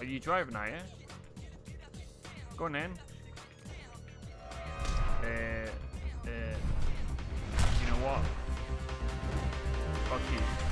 Are you driving, are you? Go on then. Uh, uh, you know what? Fuck you.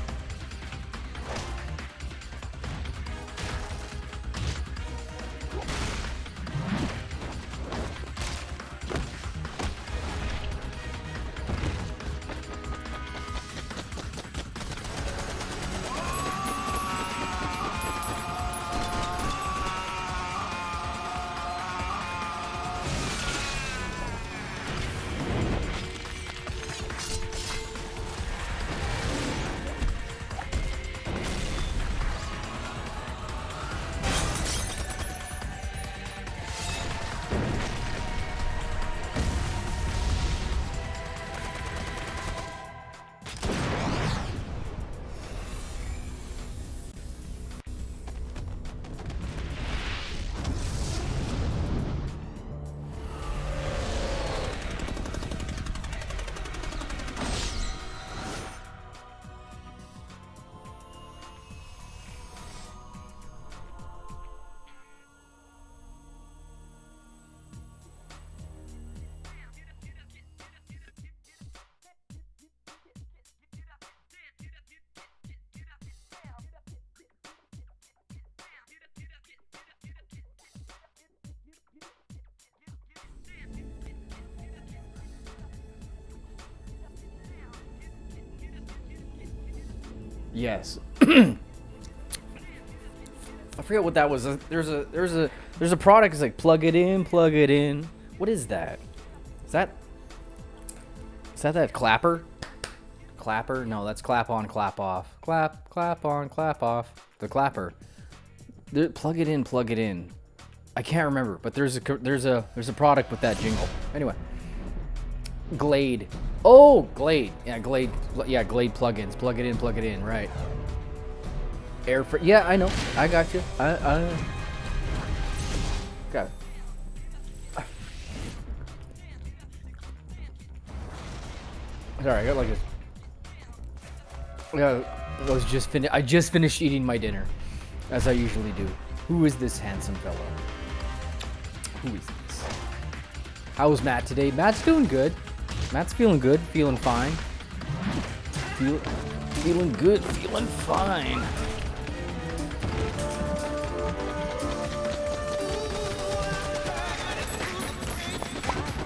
Yes. I forget what that was. There's a there's a there's a product. It's like plug it in, plug it in. What is that? Is that is that that clapper? Clapper? No, that's clap on, clap off. Clap, clap on, clap off. The clapper. There, plug it in, plug it in. I can't remember, but there's a there's a there's a product with that jingle. Anyway, Glade. Oh, Glade. Yeah, Glade. Yeah, Glade plugins. Plug it in, plug it in. Right. Air for. Yeah, I know. I got you. I. I got it. Sorry, I got like this. Yeah, I was just fin- I just finished eating my dinner, as I usually do. Who is this handsome fellow? Who is this? How's Matt today? Matt's doing good. Matt's feeling good, feeling fine. Feel, feeling good, feeling fine.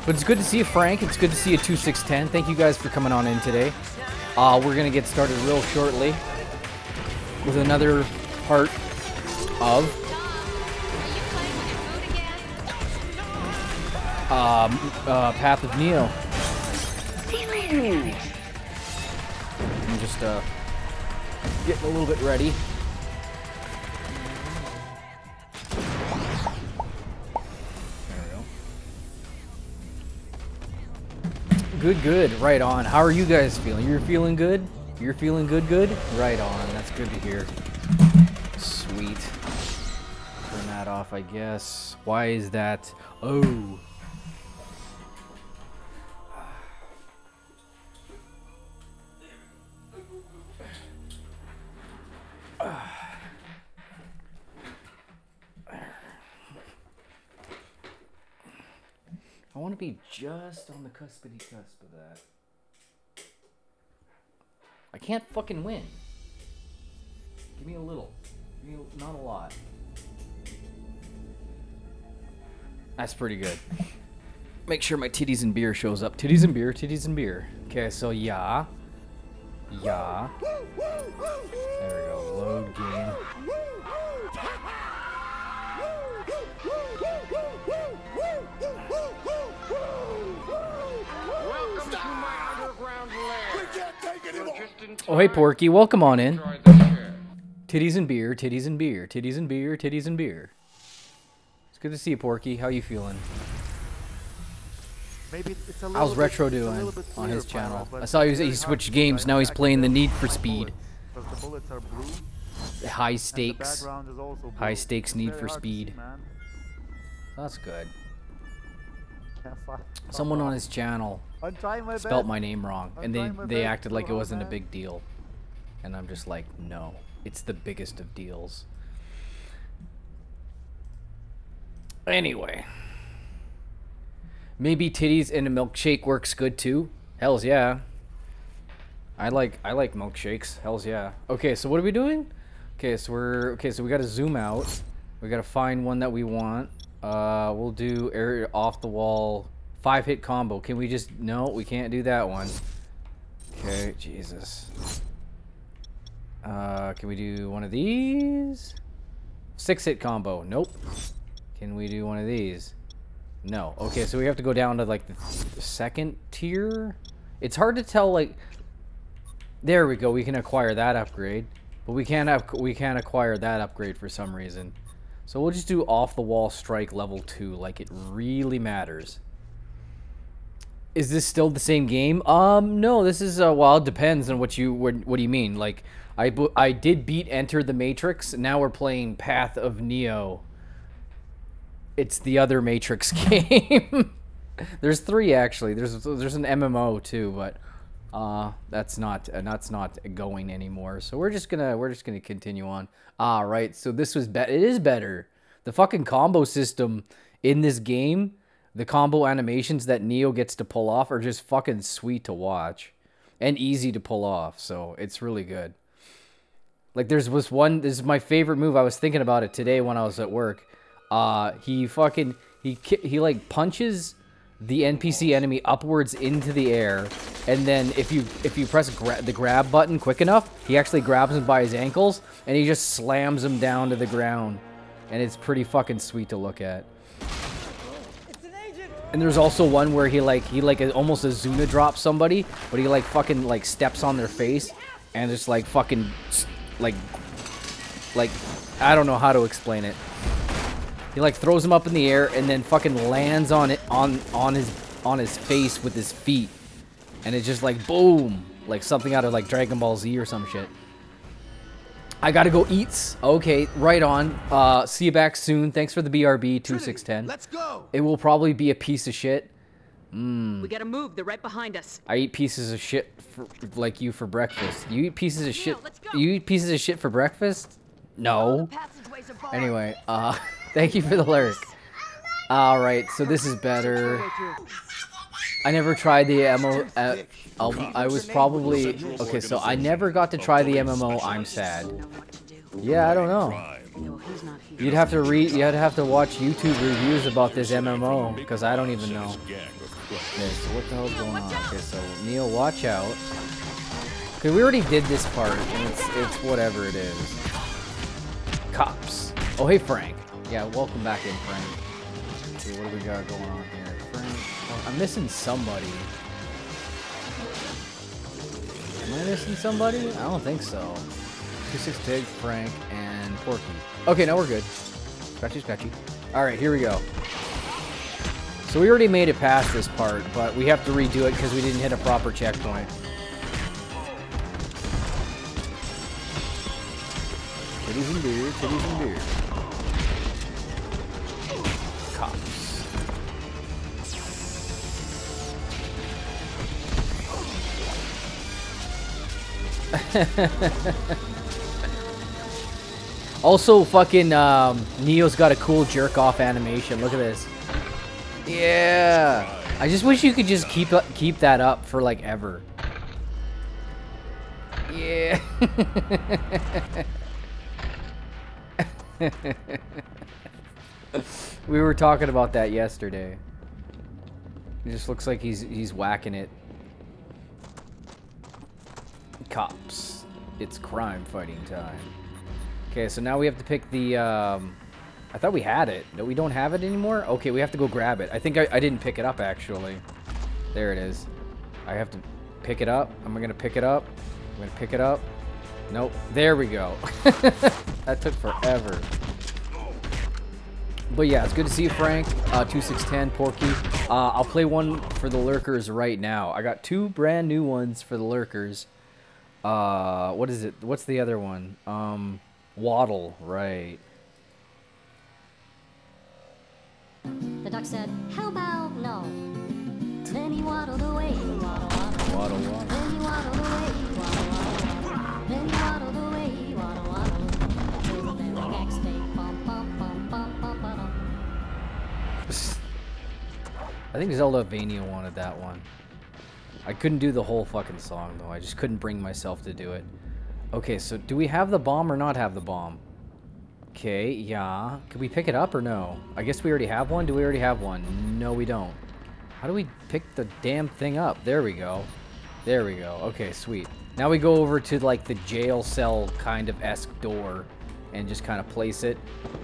But it's good to see you, Frank. It's good to see you, 2610. Thank you guys for coming on in today. Uh, we're going to get started real shortly with another part of um, uh, Path of Neo. I'm just uh, getting a little bit ready. There we go. Good, good. Right on. How are you guys feeling? You're feeling good? You're feeling good, good? Right on. That's good to hear. Sweet. Turn that off, I guess. Why is that? Oh. Just on the cuspity cusp of that. I can't fucking win. Give me a little. Give me a, not a lot. That's pretty good. Make sure my titties and beer shows up. Titties and beer, titties and beer. Okay, so yeah. Yeah. There we go. Load game. Oh, hey, Porky. Welcome on in. Enjoy the chair. Titties and beer, titties and beer, titties and beer, titties and beer. It's good to see you, Porky. How you feeling? Maybe it's a little How's bit- Retro a doing bit on his channel? I saw he, was, he switched games. Now he's playing the Need for Speed. bullets, 'cause the bullets are blue, High stakes. background is also High stakes Need for see, Speed. That's good. Someone on his channel I'm trying my spelt best. my name wrong, I'm and they they best, acted like it wasn't a big deal, and I'm just like, no, it's the biggest of deals. Anyway. Maybe titties in a milkshake works good too. Hell's yeah. I like I like milkshakes. Hell's yeah. Okay, so what are we doing? Okay, so we're okay. So we got to zoom out. We got to find one that we want. Uh, we'll do air off the wall five hit combo. Can we just no? We can't do that one. Okay, Jesus. Uh, can we do one of these? Six hit combo. Nope. Can we do one of these? No. Okay, so we have to go down to like the, the second tier. It's hard to tell like. There we go. We can acquire that upgrade, but we can't have we can't acquire that upgrade for some reason. So we'll just do off the wall strike level two, like it really matters. Is this still the same game? Um, no. This is uh, well, it depends on what you what, what do you mean? Like I I did beat Enter the Matrix. Now we're playing Path of Neo. It's the other Matrix game. there's three actually. There's there's an MMO too, but uh, that's not uh, that's not going anymore. So we're just gonna we're just gonna continue on. Ah, right. So this was bet. It is better. The fucking combo system in this game, the combo animations that Neo gets to pull off are just fucking sweet to watch, and easy to pull off. So it's really good. Like there's was one. This is my favorite move. I was thinking about it today when I was at work. Uh, he fucking he he like punches the NPC enemy upwards into the air, and then if you if you press gra- the grab button quick enough, he actually grabs him by his ankles and he just slams him down to the ground, and it's pretty fucking sweet to look at. And there's also one where he like he like almost a Zuna drop somebody, but he like fucking like steps on their face and just like fucking like like I don't know how to explain it. He like throws him up in the air and then fucking lands on it on on his on his face with his feet. And it's just like boom, like something out of like Dragon Ball Z or some shit. I gotta go eats. Okay, right on. Uh, see you back soon. Thanks for the BRB two six ten. Let's go. It will probably be a piece of shit. We gotta move. They're right behind us. I eat pieces of shit for, like you for breakfast. You eat pieces of shit. let's. You eat pieces of shit for breakfast? No. Passageways are barred. Anyway, uh, thank you for the lyric. All right, so this is better. I never tried the MMO. Uh, I'll- was probably okay. So I never got to try the MMO. I'm sad. Know what to do. Yeah, I don't know. No, he's not here. You'd have to read. You'd have to watch YouTube reviews about this MMO because I don't even know. Okay, so what the hell's going on? Okay, so Neo, watch out. Okay, we already did this part, and it's it's whatever it is. Cops. Oh, hey Frank. Yeah, welcome back in, Frank. Okay, what do we got going on here? Frank. Oh, I'm missing somebody. Am I missing somebody? I don't think so. Two Six Pig, Frank, and Porky. Okay, now we're good. Scratchy, scratchy. All right, here we go. So we already made it past this part, but we have to redo it because we didn't hit a proper checkpoint. Titties and beer, titties and beer. also, fucking um, Neo's got a cool jerk off animation. Look at this. Yeah. I just wish you could just keep up- keep that up for like ever. Yeah. we were talking about that yesterday. It just looks like he's he's whacking it. Cops. It's crime fighting time. Okay, so now we have to pick the um I thought we had it. No, we don't have it anymore? Okay, we have to go grab it. I think I, I didn't pick it up, actually. There it is. I have to pick it up. Am I going to pick it up? I'm going to pick it up. Nope. There we go. that took forever. But yeah, it's good to see you, Frank. Uh, 2610, Porky. Uh, I'll play one for the lurkers right now. I got two brand new ones for the lurkers. Uh, what is it? What's the other one? Um, Waddle, right. The duck said, How about no? Then he waddled away, waddle, waddle. Waddle, waddle. Then he waddled away, waddle, waddle. Then he waddled away, waddle, waddle. With a very next day, bum, bum, bum, bum, bum, ba-dum. I think Zelda Vania wanted that one. I couldn't do the whole fucking song though. I just couldn't bring myself to do it. Okay, so do we have the bomb or not have the bomb? Okay, yeah. Can we pick it up or no? I guess we already have one. Do we already have one? No, we don't. How do we pick the damn thing up? There we go. There we go. Okay, sweet. Now we go over to like the jail cell kind of esque door and just kind of place it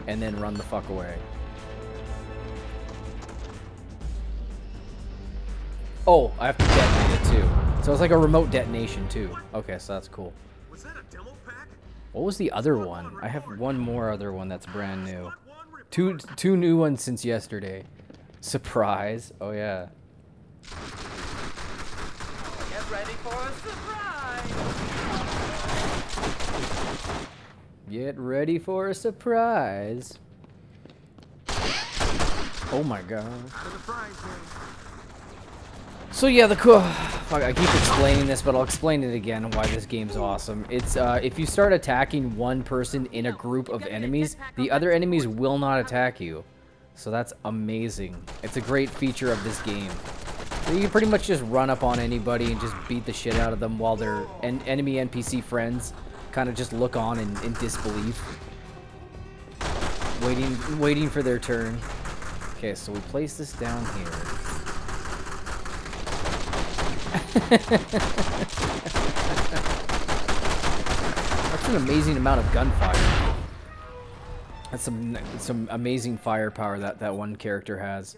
and then run the fuck away. Oh, I have to detonate too. So it's like a remote detonation too. Okay, so that's cool. Was that a demo pack? What was the other one? I have one more other one that's brand new. Two two new ones since yesterday. Surprise. Oh yeah. Get ready for a surprise! Get ready for a surprise. Oh my god. So yeah, the cool. Fuck, I keep explaining this, but I'll explain it again why this game's awesome. It's uh, if you start attacking one person in a group of enemies, the other enemies will not attack you. So that's amazing. It's a great feature of this game. So you pretty much just run up on anybody and just beat the shit out of them while their en enemy NPC friends kind of just look on in, in disbelief. Waiting, waiting for their turn. Okay, so we place this down here. That's an amazing amount of gunfire. That's some some amazing firepower that that one character has.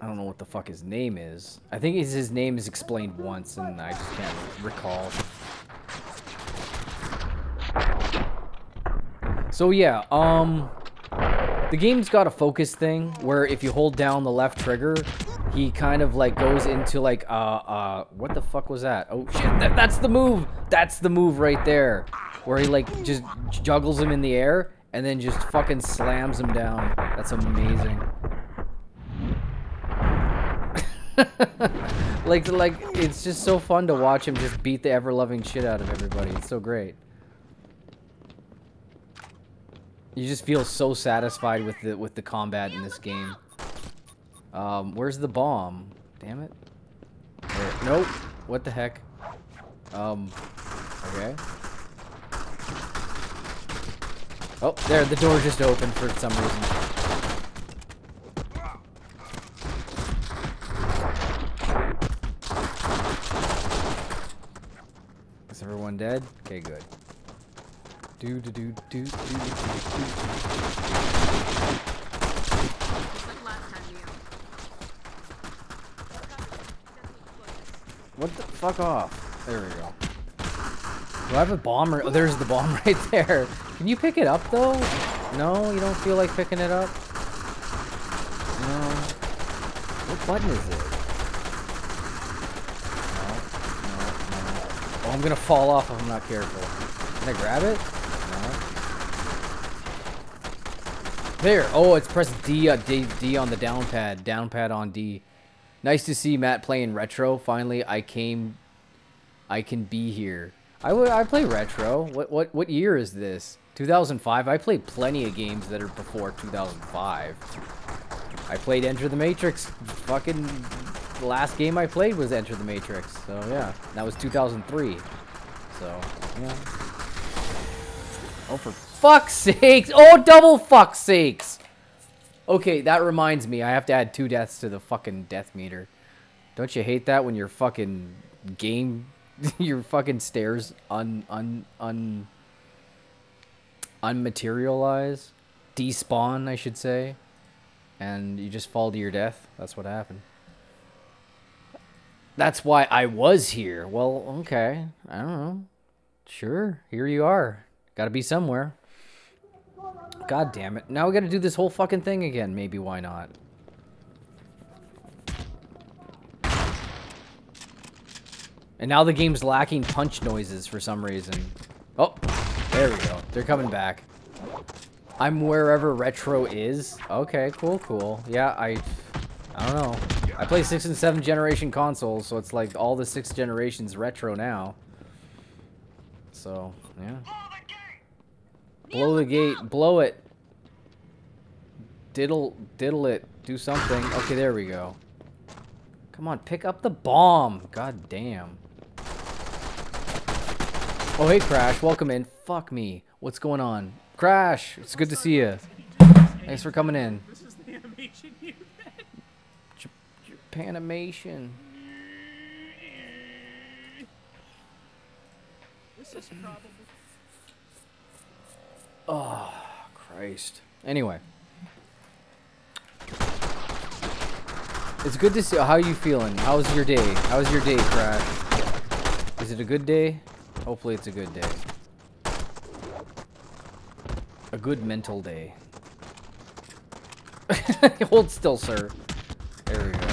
I don't know what the fuck his name is. I think his, his name is explained once, and I just can't recall. So yeah, um, the game's got a focus thing where if you hold down the left trigger, he kind of like goes into like uh uh what the fuck was that? Oh shit, that, that's the move. That's the move right there, where he like just juggles him in the air and then just fucking slams him down. That's amazing. like like it's just so fun to watch him just beat the ever loving shit out of everybody. It's so great. You just feel so satisfied with the with the combat in this game. Um, where's the bomb? Damn it. Nope. What the heck? Um, okay. Oh, there, the door just opened for some reason. Is everyone dead? Okay, good. Do do do do do do do. Just like last time, Leo. What the fuck off? There we go. Do I have a bomb? Or, oh, there's the bomb right there. Can you pick it up though? No, you don't feel like picking it up. No. What button is it? No, no, no. Oh, I'm gonna fall off if I'm not careful. Can I grab it? No. There. Oh, it's press D, uh, D, D on the down pad. Down pad on D. Nice to see Matt playing retro. Finally, I came. I can be here. I would. I play retro. What what what year is this? 2005. I played plenty of games that are before 2005. I played Enter the Matrix. Fucking the last game I played was Enter the Matrix. So yeah, that was 2003. So yeah. Oh for fuck's sakes! Oh double fuck sakes! Okay, that reminds me. I have to add two deaths to the fucking death meter. Don't you hate that when your fucking game, your fucking stairs un un un unmaterialize, despawn, I should say, and you just fall to your death? That's what happened. That's why I was here. Well, okay. I don't know. Sure, here you are. Got to be somewhere. God damn it. Now we gotta do this whole fucking thing again. Maybe why not? And now the game's lacking punch noises for some reason. Oh, there we go. They're coming back. I'm wherever retro is. Okay, cool, cool. Yeah, I... I don't know. I play 6th and 7th generation consoles, so it's like all the 6th generations retro now. So, yeah. Blow the gate. Blow it. Diddle, diddle it. Do something. Okay, there we go. Come on, pick up the bomb. God damn. Oh, hey, Crash. Welcome in. Fuck me. What's going on? Crash, it's good to see you. Thanks for coming in. This is the animation you Japanimation. This is probably. Oh, Christ. Anyway. It's good to see. How you feeling? How's your day? How's your day, Crash? Is it a good day? Hopefully it's a good day. A good mental day. Hold still, sir. There we go.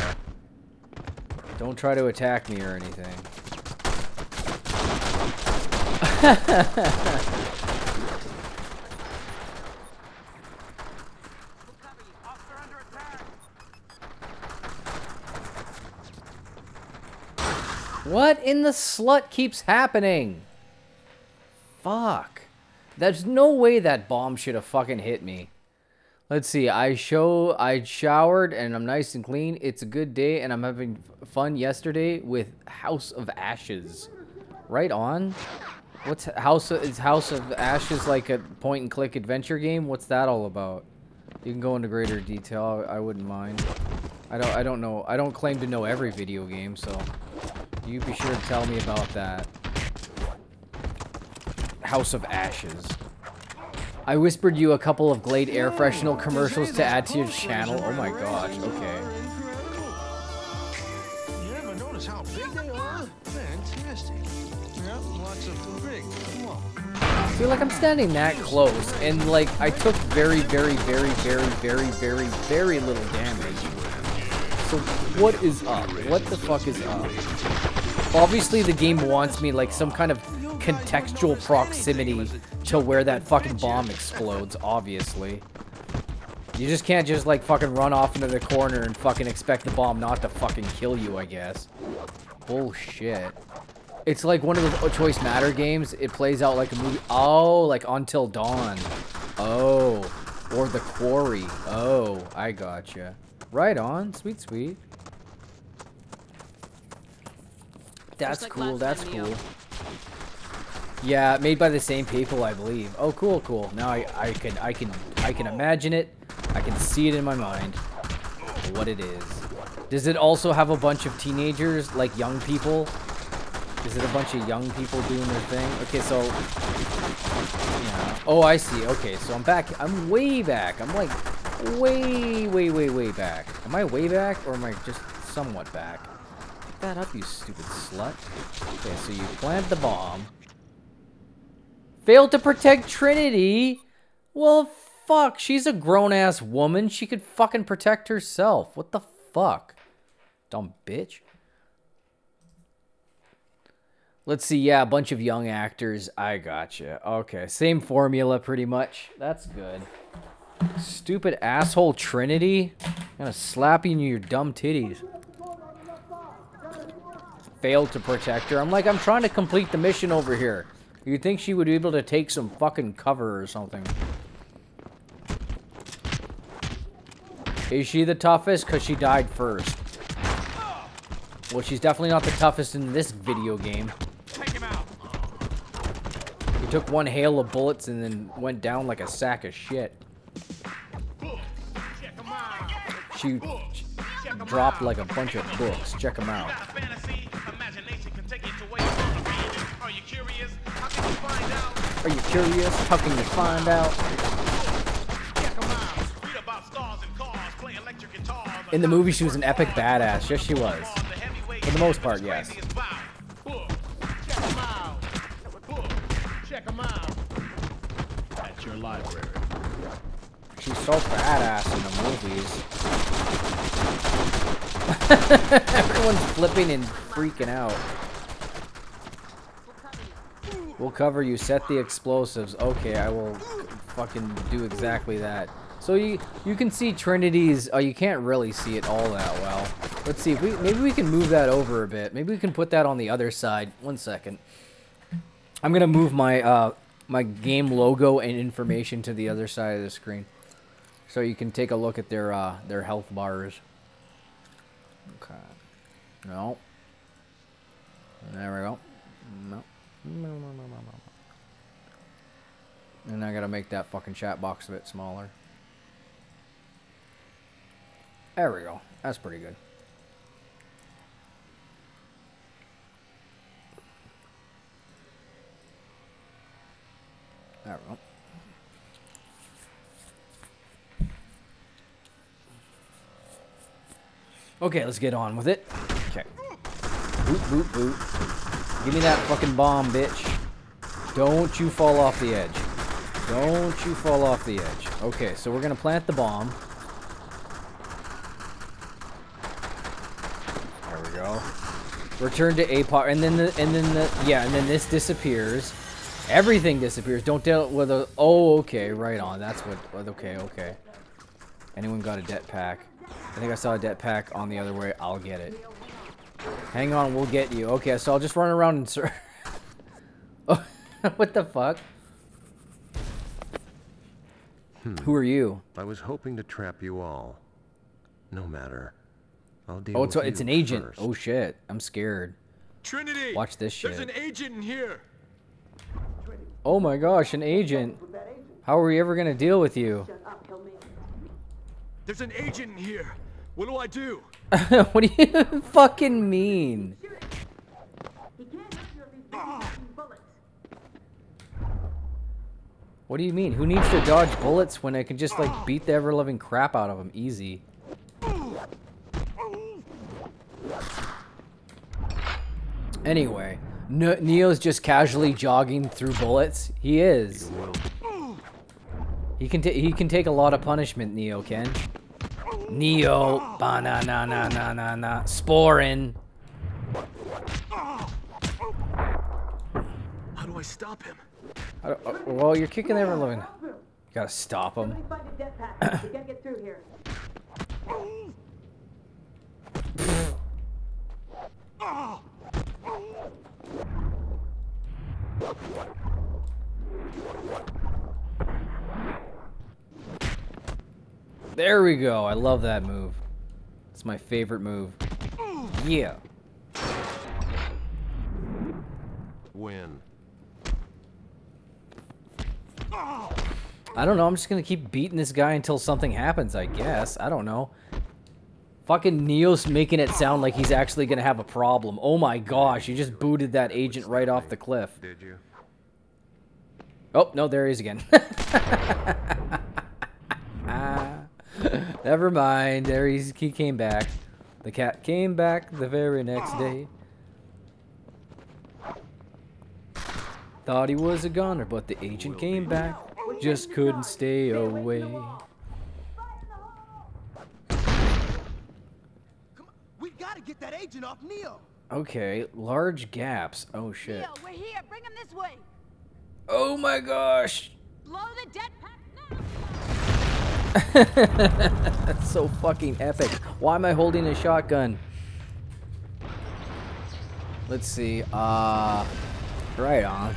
Don't try to attack me or anything. What in the slut keeps happening? Fuck. There's no way that bomb should have fucking hit me. Let's see. I show I showered and I'm nice and clean. It's a good day and I'm having fun yesterday with House of Ashes. Right on. What's House of, is House of Ashes like a point and click adventure game? What's that all about? You can go into greater detail. I, I wouldn't mind. I don't I don't know. I don't claim to know every video game, so you be sure to tell me about that. House of Ashes. I whispered you a couple of Glade air freshener commercials to add to your channel. Oh my gosh, okay. You ever notice how big they are? Fantastic. Yeah, lots of big. Come on. I feel like I'm standing that close, and like I took very, very, very, very, very, very, very little damage. So what is up? What the fuck is up? Obviously, the game wants me like some kind of contextual proximity to where that fucking bomb explodes. Obviously, you just can't just like fucking run off into the corner and fucking expect the bomb not to fucking kill you. I guess. Bullshit. It's like one of the Choice Matter games. It plays out like a movie. Oh, like Until Dawn. Oh. Or The Quarry. Oh, I gotcha. Right on. Sweet, sweet. That's like cool. That's Neo. cool. Yeah, made by the same people, I believe. Oh, cool, cool. Now I, I can, I can, I can imagine it. I can see it in my mind. What it is. Does it also have a bunch of teenagers, like young people? Is it a bunch of young people doing their thing? Okay, so... Yeah. Oh, I see. Okay, so I'm back. I'm way back. I'm like way, way, way, way back. Am I way back or am I just somewhat back? That up, you stupid slut. Okay, so you plant the bomb. Failed to protect Trinity? Well, fuck. She's a grown-ass woman. She could fucking protect herself. What the fuck? Dumb bitch. Let's see. Yeah, a bunch of young actors. I gotcha. Okay, same formula pretty much. That's good. Stupid asshole Trinity. I'm gonna slap you in your dumb titties. Failed to protect her. I'm like, I'm trying to complete the mission over here. You'd think she would be able to take some fucking cover or something. Is she the toughest? Because she died first. Well, she's definitely not the toughest in this video game. Take him out. He took one hail of bullets and then went down like a sack of shit. Check him out. She dropped like a bunch of books. Check them out. Are you curious? How can you find out? Check 'em out. Read about stars and cars, play electric guitars. In the movie, she was an epic badass. Yes, she was. For the most part, yes. Check 'em out. Check 'em out. At your library. She's so badass in the movies. Everyone's flipping and freaking out. We'll cover you. Set the explosives. Okay, I will fucking do exactly that. So you you can see Trinity's. Oh, you can't really see it all that well. Let's see we maybe we can move that over a bit. Maybe we can put that on the other side. One second. I'm gonna move my uh my game logo and information to the other side of the screen. So you can take a look at their uh, their health bars. Okay. No. There we go. No. No, no, no, no, no. And I gotta make that fucking chat box a bit smaller. There we go. That's pretty good. There we go. Okay, let's get on with it. Okay. Boot, boot, boot. Give me that fucking bomb, bitch. Don't you fall off the edge. Don't you fall off the edge. Okay, so we're gonna plant the bomb. There we go. Return to APOC, and then the, and then the, yeah, and then this disappears. Everything disappears. Don't deal with a, oh, okay, right on. That's what, okay, okay. Anyone got a det pack? I think I saw a det pack on the other way. I'll get it. Hang on, we'll get you. Okay, so I'll just run around and sir. oh, what the fuck? Hmm. Who are you? I was hoping to trap you all. No matter. I'll deal Oh, with it's, it's you an agent. first. Oh shit, I'm scared. Trinity! Watch this shit. There's an agent in here! Oh my gosh, an agent. How are we ever gonna deal with you? There's an agent in here! What do I do? what do you fucking mean? What do you mean? Who needs to dodge bullets when I can just like beat the ever loving crap out of them easy? Anyway, N Neo's just casually jogging through bullets. He is. He can he can take a lot of punishment. Neo can. Neo, ba na na na na na na, sporin. How do I stop him? I don't- uh, well, you're kicking the ever living. You gotta stop him. Find a det pack. we gotta get through here. There we go. I love that move. It's my favorite move. Yeah. Win. I don't know. I'm just gonna keep beating this guy until something happens. I guess. I don't know. Fucking Neo's making it sound like he's actually gonna have a problem. Oh my gosh! You just booted that agent right off the cliff. Did you? Oh no, there he is again. Never mind. There he's. He came back. The cat came back the very next day. Thought he was a goner, but the agent came back. Just couldn't stay away. We gotta get that agent off Neo. Okay, large gaps. Oh shit. Neo, we're here. Bring him this way. Oh my gosh. Blow the pack That's so fucking epic. Why am I holding a shotgun? Let's see. Uh, right on.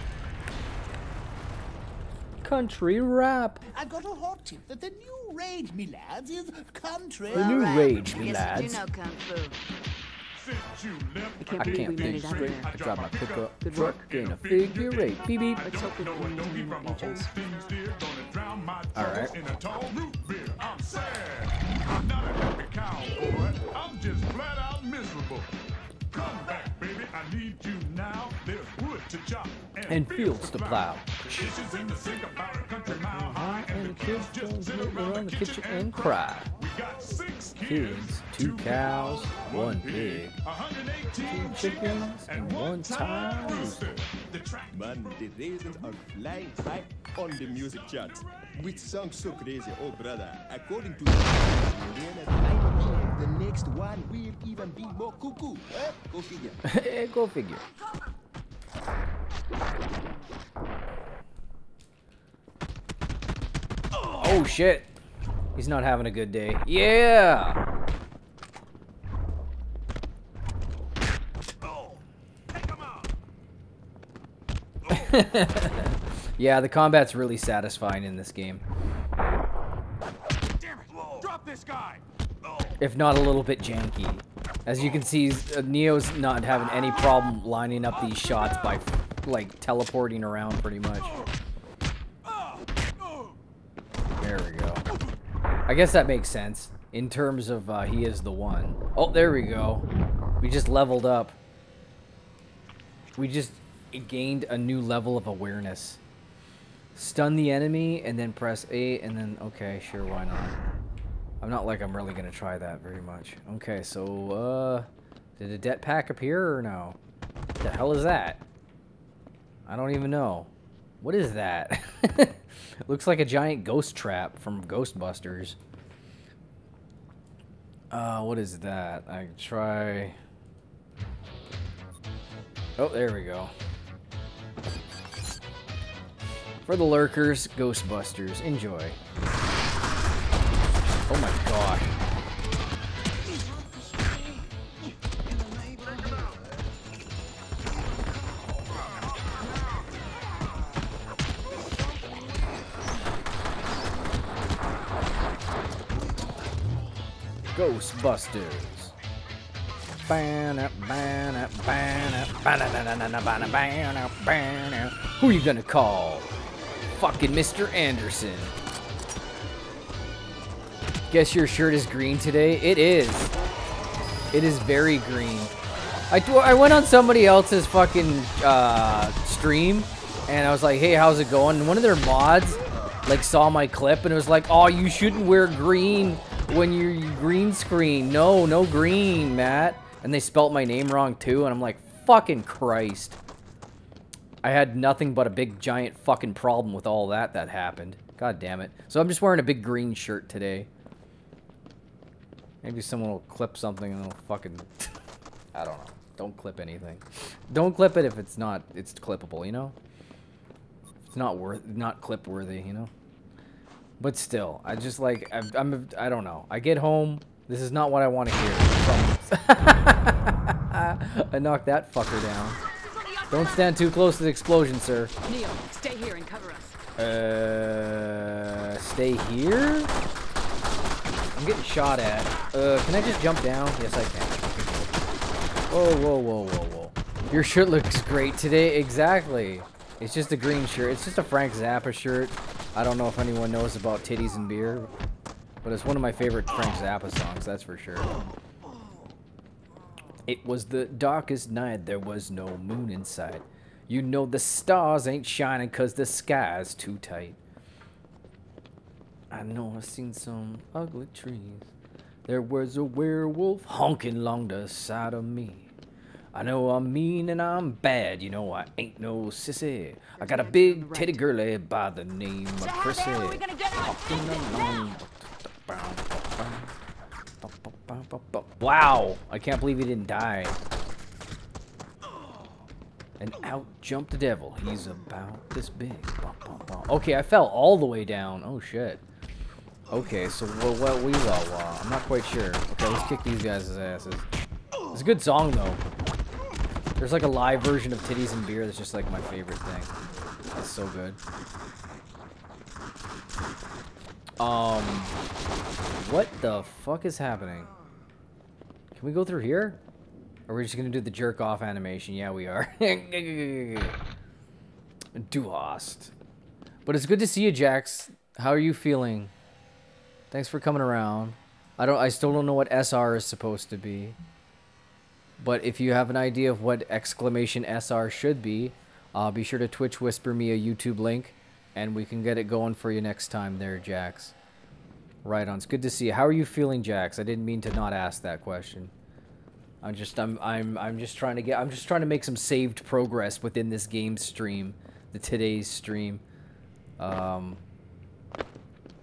Country rap. I got a hot tip that the new rage, me lads, is country. The new rap. rage, me Guess lads. you do know kung fu. I can't think straight. I drive my pickup truck in a figure eight. Beep beep. Let's hope we can continue the agents. All right. I'm sad. I'm not a happy cowboy. I'm just flat out miserable. Come back, baby. I need you now. And fields to plow. Dishes in the sink about a country mile high, And the kids don't sit around the kitchen and cry. We got six Kids, two cows, one pig, 118 two chickens, and one time rooster. Man, the raisins are flying high on the music charts. With songs so crazy, oh brother. According to the next one will even be more cuckoo. Eh? Go figure. Go figure. Oh shit. He's not having a good day. Yeah. yeah, the combat's really satisfying in this game. Stop this guy! if not a little bit janky. As you can see, uh, Neo's not having any problem lining up these shots by like teleporting around pretty much. There we go. I guess that makes sense in terms of uh, he is the one. Oh, there we go. We just leveled up. We just gained a new level of awareness. Stun the enemy and then press A and then okay, sure, why not? I'm not like I'm really gonna try that very much. Okay, so uh did a det pack appear or no? The hell is that? I don't even know. What is that? Looks like a giant ghost trap from Ghostbusters. Uh, what is that? I try. Oh, there we go. For the lurkers, Ghostbusters. Enjoy. Oh my god. Ghostbusters. Who are you gonna call? Fucking Mr. Anderson. Guess your shirt is green today? It is. It is very green. I, I went on somebody else's fucking uh, stream and I was like, hey, how's it going? And one of their mods like saw my clip and it was like, oh, you shouldn't wear green when you green screen. No, no green, Matt. And they spelt my name wrong too. And I'm like, fucking Christ. I had nothing but a big giant fucking problem with all that that happened. God damn it. So I'm just wearing a big green shirt today. Maybe someone will clip something and it'll fucking... I don't know. Don't clip anything. Don't clip it if it's not... It's clippable, you know? It's not worth... Not clip worthy, you know? But still, I just like... I'm... I'm I don't know. I get home... This is not what I want to hear. I knocked that fucker down. Don't stand too close to the explosion, sir. Neo, stay here and cover us. Uh, stay here? I'm getting shot at. Uh, can I just jump down? Yes, I can. Whoa, whoa, whoa, whoa, whoa. Your shirt looks great today. Exactly. It's just a green shirt. It's just a Frank Zappa shirt. I don't know if anyone knows about titties and beer, but it's one of my favorite Frank Zappa songs, that's for sure. It was the darkest night, there was no moon in sight. You know the stars ain't shining cause the sky's too tight. I know I've seen some ugly trees. There was a werewolf honking along the side of me. I know I'm mean and I'm bad, you know I ain't no sissy. I got a big titty girlie by the name of Chrissy. Wow, I can't believe he didn't die. And out jumped the devil. He's about this big. Okay, I fell all the way down. Oh shit. Okay, so what what we wah wah? I'm not quite sure. Okay, let's kick these guys' asses. It's a good song though. There's like a live version of Titties and Beer that's just like my favorite thing. That's so good. Um, what the fuck is happening? Can we go through here? Or are we just gonna do the jerk off animation? Yeah, we are. Duost. But it's good to see you, Jax. How are you feeling? Thanks for coming around. I don't. I still don't know what SR is supposed to be. But if you have an idea of what exclamation SR should be, uh, be sure to Twitch whisper me a YouTube link, and we can get it going for you next time there, Jax. Right on. It's good to see you. How are you feeling, Jax? I didn't mean to not ask that question. I'm just I'm I'm I'm just trying to get I'm just trying to make some saved progress within this game stream, the today's stream. Um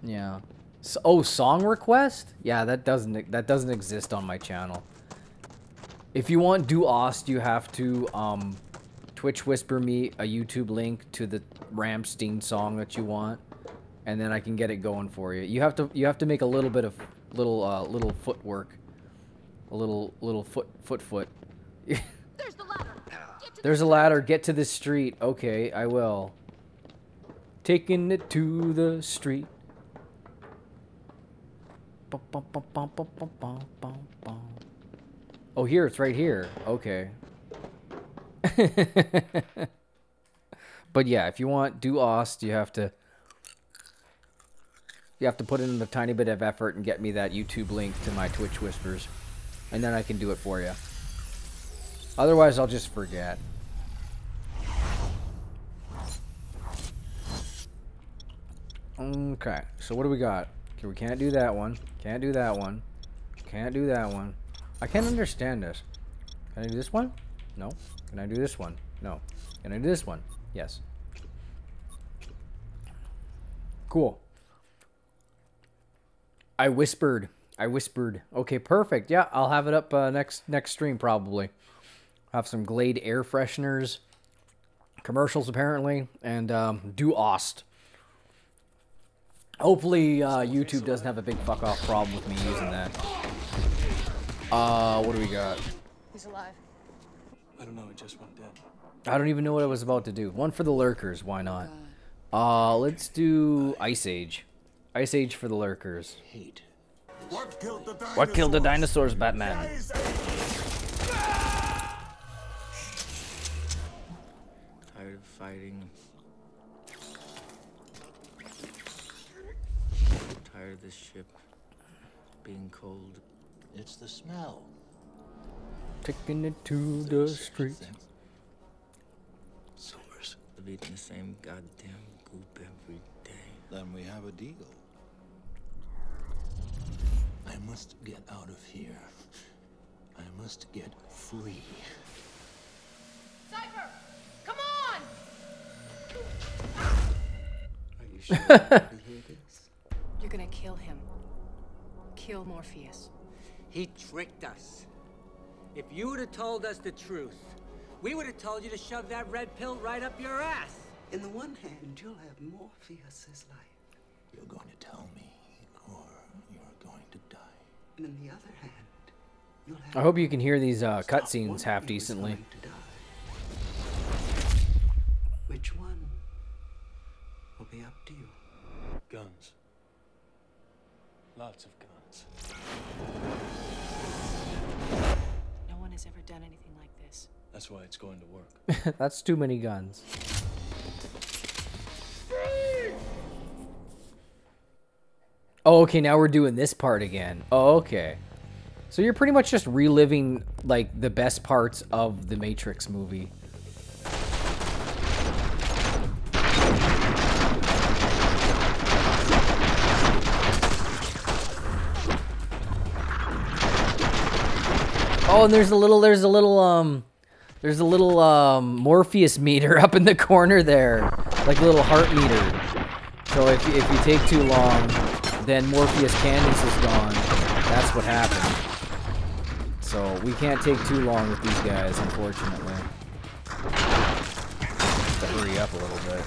yeah. So, oh, song request? Yeah, that doesn't that doesn't exist on my channel. If you want Do Ost, you have to um Twitch whisper me a YouTube link to the Rammstein song that you want and then I can get it going for you. You have to you have to make a little bit of little uh little footwork. A little little foot foot foot. There's the ladder. There's a ladder. Get to the street. Okay, I will. Taking it to the street. Oh, here it's right here. Okay. but yeah, if you want do Ost, you have to you have to put in a tiny bit of effort and get me that YouTube link to my Twitch whispers, and then I can do it for you. Otherwise, I'll just forget. Okay, so what do we got? Okay, we can't do that one. Can't do that one. Can't do that one. I can't understand this. Can I do this one? No. Can I do this one? No. Can I do this one? Yes. Cool. I whispered. I whispered. Okay, perfect. Yeah, I'll have it up uh, next next stream probably. Have some Glade air fresheners, commercials apparently, and um, do Ost. Hopefully, uh, YouTube doesn't have a big fuck off problem with me using that. Uh, what do we got? He's alive. I don't know, it just went dead. I don't even know what I was about to do. One for the lurkers, why not? Uh, let's do Ice Age. Ice Age for the lurkers. Hate. What killed the What killed the dinosaurs, Batman? Tired of fighting. Tired of this ship being cold. It's the smell. Taking it to the streets. Sores. Of eating the same goddamn goop every day. Then we have a deal. I must get out of here. I must get free. Cypher! Come on! Are you sure You're gonna kill him. Kill Morpheus. He tricked us. If you would have told us the truth, we would have told you to shove that red pill right up your ass. In the one hand, you'll have Morpheus's life, You're going to tell me, or you're going to die. and in the other hand, you'll have. I hope you can hear these uh, cutscenes half decently. Which one will be up to you? Guns. Lots of guns. No one has ever done anything like this. That's why it's going to work. That's too many guns. Oh, okay, now we're doing this part again. Oh, okay. So you're pretty much just reliving, like, the best parts of the Matrix movie. Oh, and there's a little, there's a little, um, there's a little, um, Morpheus meter up in the corner there. Like a little heart meter. So if, if you take too long, then Morpheus Candace is gone. That's what happened. So we can't take too long with these guys, unfortunately. Have to hurry up a little bit.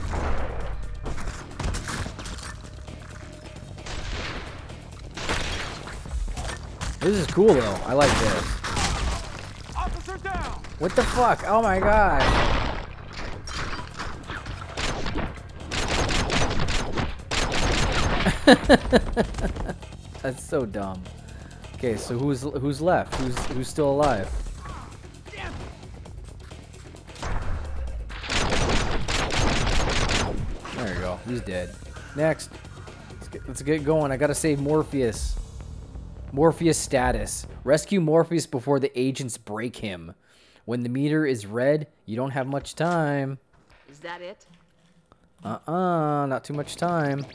This is cool though. I like this. What the fuck? Oh my god. That's so dumb. Okay, so who's who's left? Who's who's still alive? There you go. He's dead. Next. Let's get, let's get going. I gotta save Morpheus. Morpheus status. Rescue Morpheus before the agents break him. When the meter is red, you don't have much time. Is that it? Uh-uh, not too much time.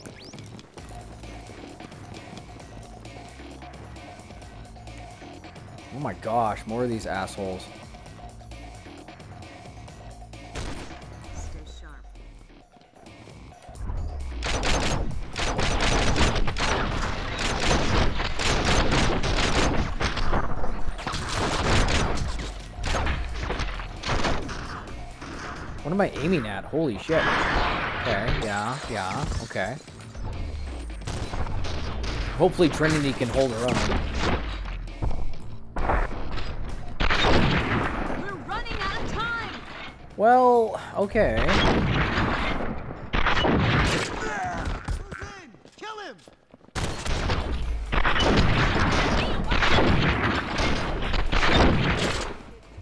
Oh my gosh, more of these assholes. am I aiming at? Holy shit. Okay, yeah, yeah, okay. Hopefully Trinity can hold her own. We're running out of time. Well, okay.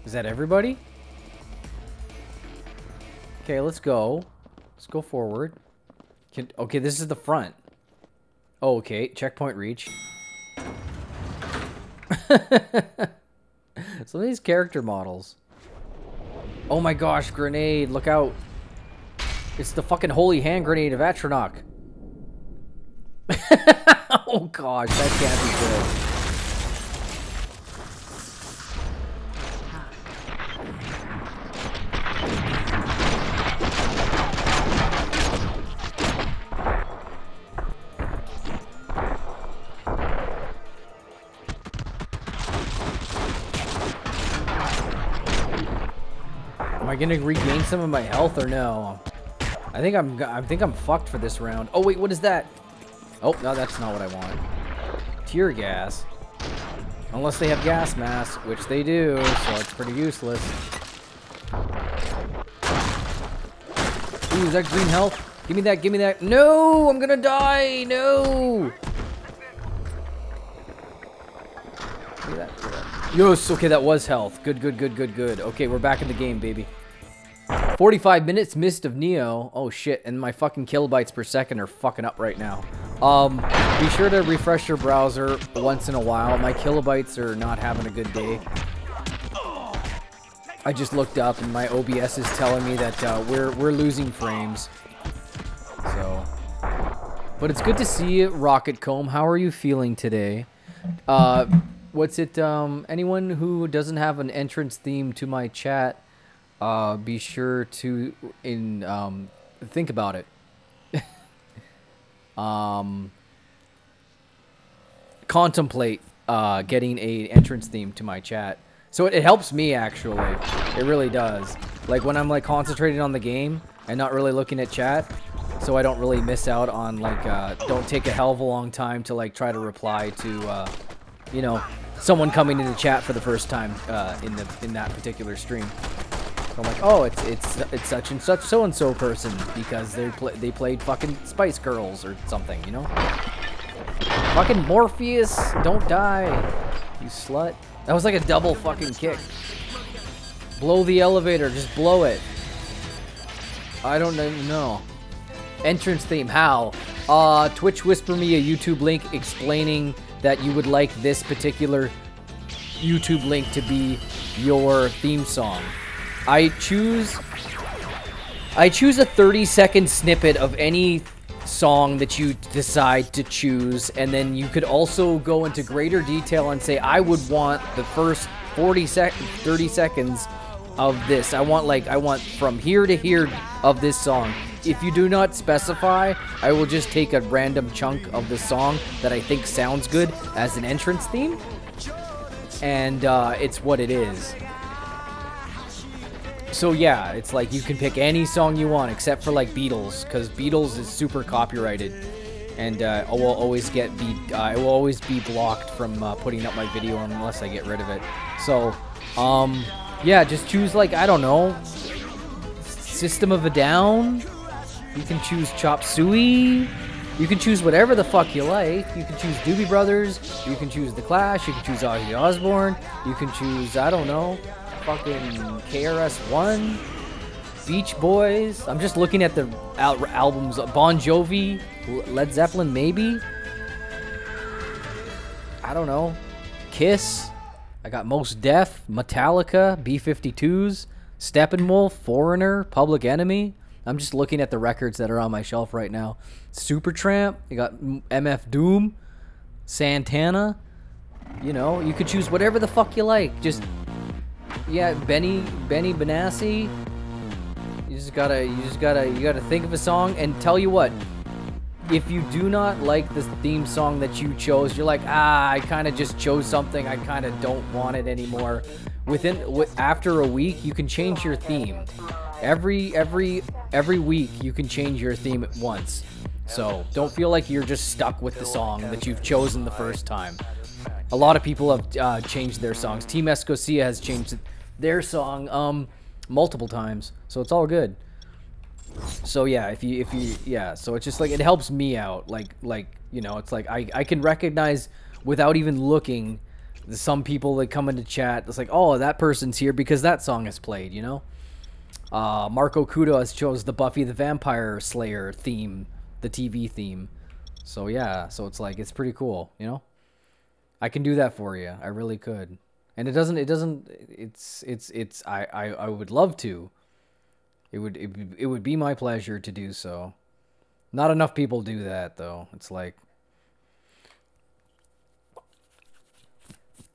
Is that everybody? Okay, let's go. Let's go forward. Can, okay, this is the front. Oh, okay. Checkpoint reach. Some of these character models. Oh my gosh, grenade. Look out. It's the fucking holy hand grenade of Antioch. oh gosh, that can't be good. I gonna regain some of my health or no? I think I'm I think I'm fucked for this round. Oh wait, what is that? Oh no, that's not what I want. Tear gas. Unless they have gas masks, which they do, so it's pretty useless. Ooh, is that green health? Give me that, give me that. No, I'm gonna die. No. Give me that. Yes, okay, that was health. Good, good, good, good, good. Okay, we're back in the game, baby. 45 minutes missed of Neo. Oh shit, and my fucking kilobytes per second are fucking up right now. Um, be sure to refresh your browser once in a while. My kilobytes are not having a good day. I just looked up and my OBS is telling me that uh, we're we're losing frames. So, but it's good to see you, Rocket Comb. How are you feeling today? Uh, what's it? Um, anyone who doesn't have an entrance theme to my chat, uh, be sure to in um, think about it. um, contemplate uh, getting a entrance theme to my chat. So it, it helps me actually. It really does. Like when I'm like concentrating on the game and not really looking at chat, so I don't really miss out on like uh, don't take a hell of a long time to like try to reply to uh, you know someone coming into chat for the first time uh, in the in that particular stream. I'm like, oh, it's it's it's such and such so and so person because they play they played fucking Spice Girls or something, you know. Fucking Morpheus, don't die, you slut. That was like a double fucking kick. Blow the elevator, just blow it. I don't even know. Entrance theme, how? Uh, Twitch whisper me a YouTube link explaining that you would like this particular YouTube link to be your theme song. I choose I choose a 30 second snippet of any song that you decide to choose and then you could also go into greater detail and say I would want the first 40 sec 30 seconds of this. I want like I want from here to here of this song. If you do not specify, I will just take a random chunk of the song that I think sounds good as an entrance theme. And uh, it's what it is. So yeah, it's like you can pick any song you want except for like Beatles, because Beatles is super copyrighted, and uh, I will always get be uh, I will always be blocked from uh, putting up my video unless I get rid of it. So, um, yeah, just choose like I don't know, System of a Down. You can choose Chop Suey. You can choose whatever the fuck you like. You can choose Doobie Brothers. You can choose The Clash. You can choose Ozzy Osbourne. You can choose I don't know fucking KRS-One, Beach Boys. I'm just looking at the al albums. Bon Jovi, Led Zeppelin, maybe. I don't know. Kiss. I got Mos Def, Metallica, B-52s, Steppenwolf, Foreigner, Public Enemy. I'm just looking at the records that are on my shelf right now. Supertramp. You got MF Doom, Santana. You know, you could choose whatever the fuck you like. Just hmm. Yeah, Benny Benny Benassi. You just gotta you just gotta you gotta think of a song and tell you what. If you do not like the theme song that you chose, you're like, ah, I kind of just chose something. I kind of don't want it anymore. Within w- after a week, you can change your theme. Every every every week, you can change your theme at once. So don't feel like you're just stuck with the song that you've chosen the first time. A lot of people have uh, changed their songs. Team Escocia has changed their song um, multiple times, so it's all good. So yeah, if you if you yeah, so it's just like it helps me out. Like like you know, it's like I I can recognize without even looking some people that come into chat, it's like, oh, that person's here because that song is played, you know? Uh, Marco Kudo has chose the Buffy the Vampire Slayer theme, the TV theme. So yeah, so it's like, it's pretty cool, you know? I can do that for you. I really could. And it doesn't, it doesn't, it's, it's, it's, I, I, I would love to. It would, it, would- it would be my pleasure to do so. Not enough people do that though. It's like,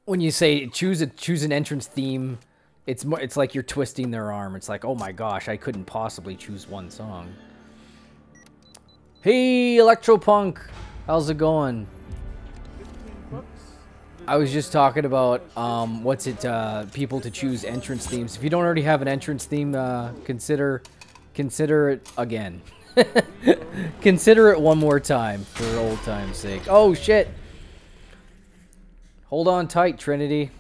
when you say choose a choose an entrance theme, it's more it's like you're twisting their arm. It's like, "Oh my gosh, I couldn't possibly choose one song." Hey, Electropunk. How's it going? I was just talking about um what's it uh people to choose entrance themes. If you don't already have an entrance theme, uh consider consider it again. consider it one more time for old time's sake. Oh shit. Hold on tight, Trinity.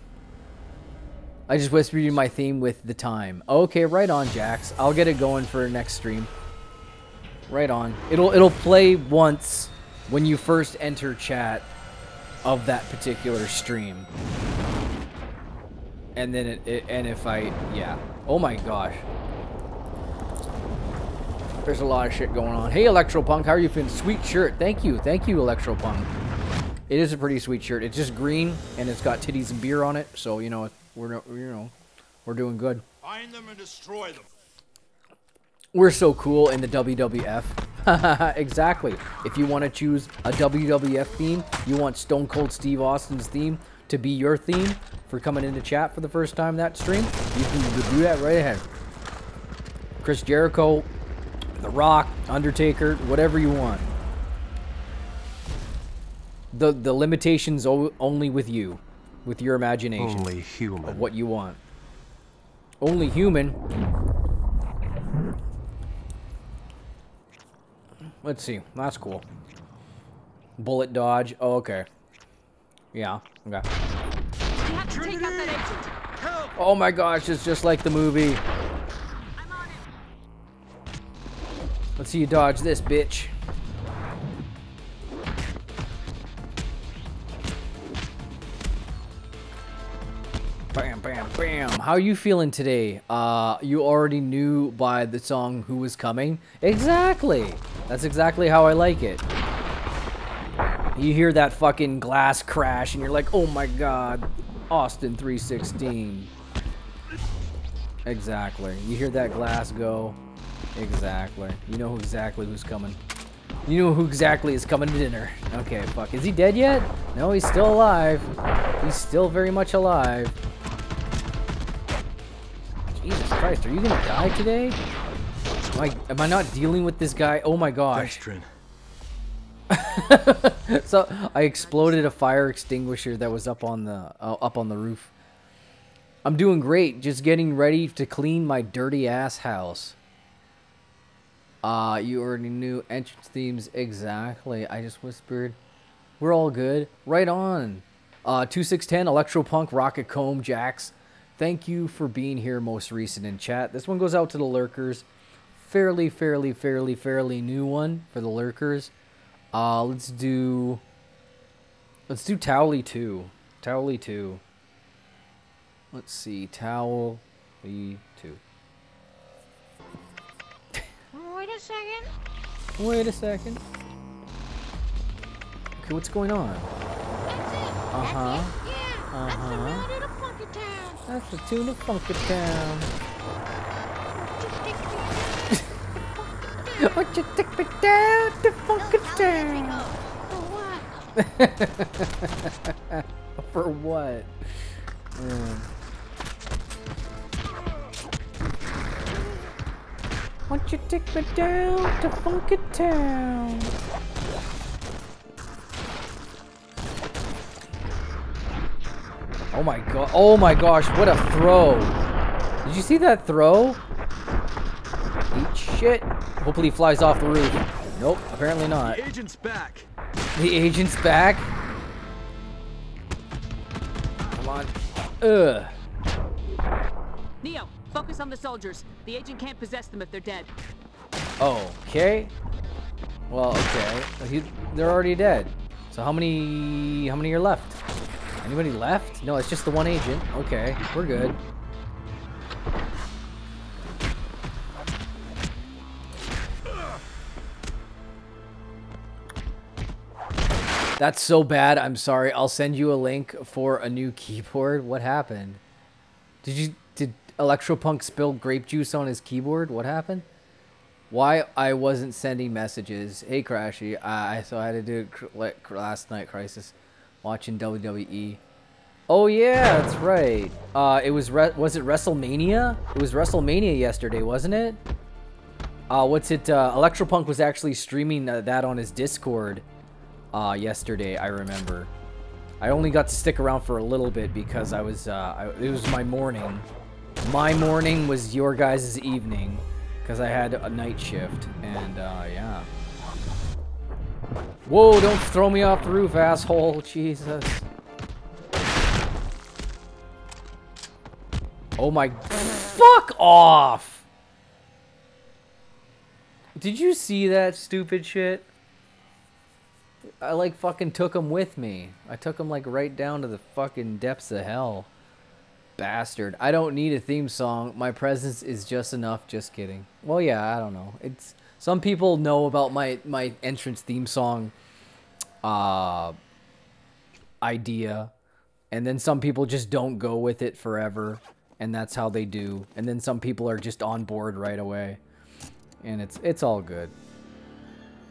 I just whispered you my theme with the time. Okay, right on, Jax. I'll get it going for next stream. Right on. It'll it'll play once when you first enter chat of that particular stream. And then it, it and if I yeah. Oh my gosh. There's a lot of shit going on. Hey Electropunk, how are you feeling? Sweet shirt. Thank you. Thank you, Electropunk. It is a pretty sweet shirt. It's just green and it's got titties and beer on it, so you know we're you know we're doing good. Find them and destroy them. We're so cool in the WWF. exactly. If you want to choose a WWF theme, you want Stone Cold Steve Austin's theme to be your theme for coming into chat for the first time that stream, you can do that right ahead. Chris Jericho, The Rock, Undertaker, whatever you want. The the limitations o- only with you, with your imagination. Only human. Of what you want. Only human. Let's see. That's cool. Bullet dodge. Oh, okay. Yeah. Okay. You have to take out that agent. Oh my gosh, it's just like the movie. Let's see you dodge this, bitch. Bam, bam, bam. How are you feeling today? Uh, you already knew by the song who was coming? Exactly. That's exactly how I like it. You hear that fucking glass crash and you're like, oh my god, Austin 316. Exactly. You hear that glass go? Exactly. You know exactly who's coming. You know who exactly is coming to dinner. Okay, fuck. Is he dead yet? No, he's still alive. He's still very much alive. Christ, are you gonna die today? Am I, am I not dealing with this guy? Oh my gosh. So I exploded a fire extinguisher that was up on the uh, up on the roof. I'm doing great, just getting ready to clean my dirty ass house. Uh, you already knew entrance themes exactly. I just whispered. We're all good. Right on. Uh, 2610, Electropunk, Rocket Comb, Jax. Thank you for being here most recent in chat. This one goes out to the lurkers. Fairly, fairly, fairly, fairly new one for the lurkers. Uh, let's do... Let's do Towley 2. Towley 2. Let's see. Towley 2. Wait a second. Wait a second. Okay, what's going on? Uh-huh. Uh-huh. That's the tune of Funky Town. Won't you take me down to Funky Town? For what? Mm. Won't you take me down to Funky Town? Oh my god! Oh my gosh! What a throw! Did you see that throw? Eat shit! Hopefully he flies off the roof. Nope, apparently not. The agent's back. The agent's back. Come on. Ugh. Neo, focus on the soldiers. The agent can't possess them if they're dead. Okay. Well, okay. He, they're already dead. So how many? How many are left? Anybody left? No, it's just the one agent. Okay, we're good. That's so bad. I'm sorry. I'll send you a link for a new keyboard. What happened? Did you did Electropunk spill grape juice on his keyboard? What happened? Why I wasn't sending messages? Hey Crashy, I so I had to do it last night. Crisis, watching WWE. Oh yeah, that's right. Uh, it was was it WrestleMania? It was WrestleMania yesterday, wasn't it? Uh, what's it? Uh, Electropunk was actually streaming uh, that on his Discord uh, yesterday. I remember. I only got to stick around for a little bit because I was. Uh, I, it was my morning. My morning was your guys' evening because I had a night shift, and uh, yeah. Whoa! Don't throw me off the roof, asshole! Jesus. Oh my... Fuck off! Did you see that stupid shit? I like fucking took him with me. I took him like right down to the fucking depths of hell. Bastard. I don't need a theme song. My presence is just enough. Just kidding. Well, yeah, I don't know. It's some people know about my my entrance theme song uh idea and then some people just don't go with it forever and that's how they do and then some people are just on board right away and it's it's all good.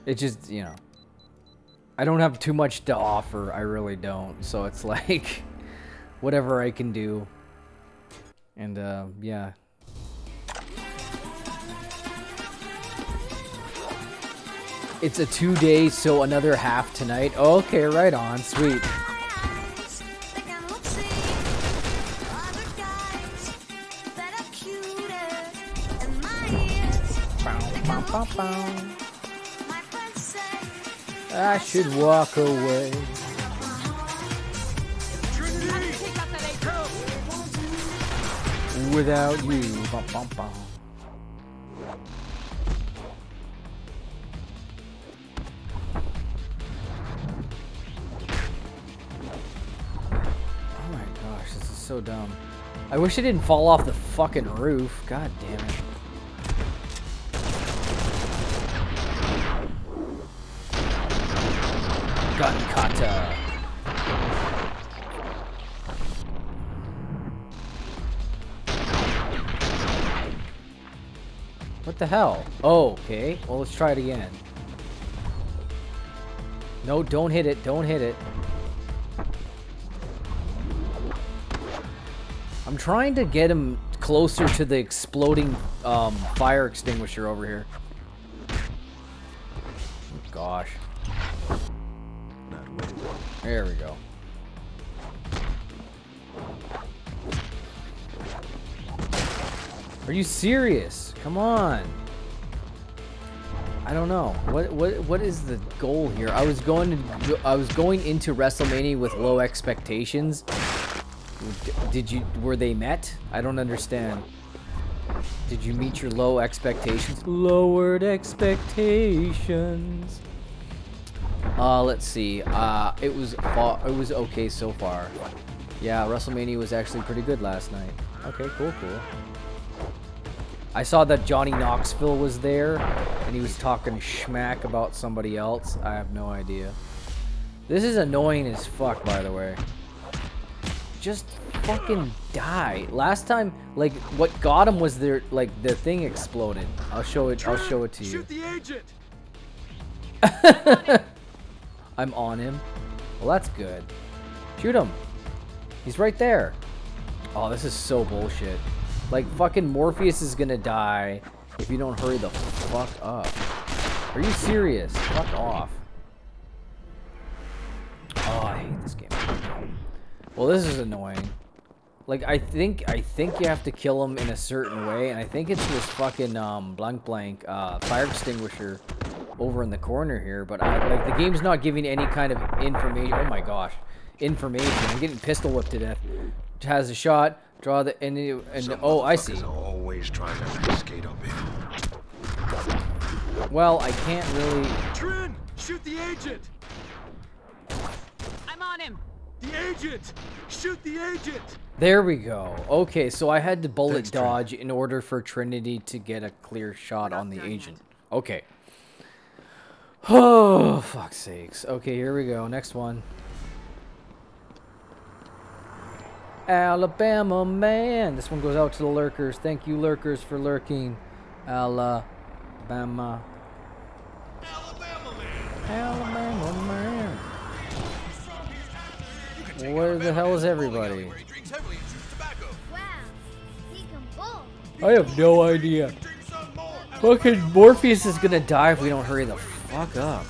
It just you know i don't have too much to offer i really don't so it's like whatever i can do. And uh yeah it's a two day so another half tonight okay right on sweet I should walk away. Without you. Bum, bum, bum. So dumb. I wish it didn't fall off the fucking roof. God damn it. Gun kata. What the hell? Oh, okay. Well, let's try it again. No, don't hit it. Don't hit it. I'm trying to get him closer to the exploding um, fire extinguisher over here. Oh, gosh. There we go. Are you serious? Come on. I don't know. What what what is the goal here? I was going to I was going into WrestleMania with low expectations. Did you were they met? I don't understand. Did you meet your low expectations? Lowered expectations. Uh, let's see. Uh, it was it was okay so far. Yeah, WrestleMania was actually pretty good last night. Okay, cool, cool. I saw that Johnny Knoxville was there, and he was talking schmack about somebody else. I have no idea. This is annoying as fuck, by the way. Just fucking die. Last time, like, what got him was their, like, the thing exploded. I'll show it. I'll show it to you. Shoot the agent. I'm on him. Well, that's good. Shoot him. He's right there. Oh, this is so bullshit. Like, fucking Morpheus is gonna die if you don't hurry the fuck up. Are you serious? Fuck off. Oh, I hate this game. Well, this is annoying. Like, I think I think you have to kill him in a certain way, and I think it's this fucking um blank blank uh, fire extinguisher over in the corner here. But I like the game's not giving any kind of information. Oh my gosh, information! I'm getting pistol whipped to death. Has a shot. Draw the and, you- and oh, I see. Always trying to skate uphill. Well, I can't really. Trin, shoot the agent. I'm on him. The agent! Shoot the agent! There we go. Okay, so I had to bullet dodge in order for Trinity to get a clear shot on the agent. Okay. Oh, fuck's sakes. Okay, here we go. Next one. Alabama man. This one goes out to the lurkers. Thank you, lurkers, for lurking. Alabama. Alabama man. Where the hell is everybody? I have no idea. Fucking Morpheus is gonna die if we don't hurry the fuck up.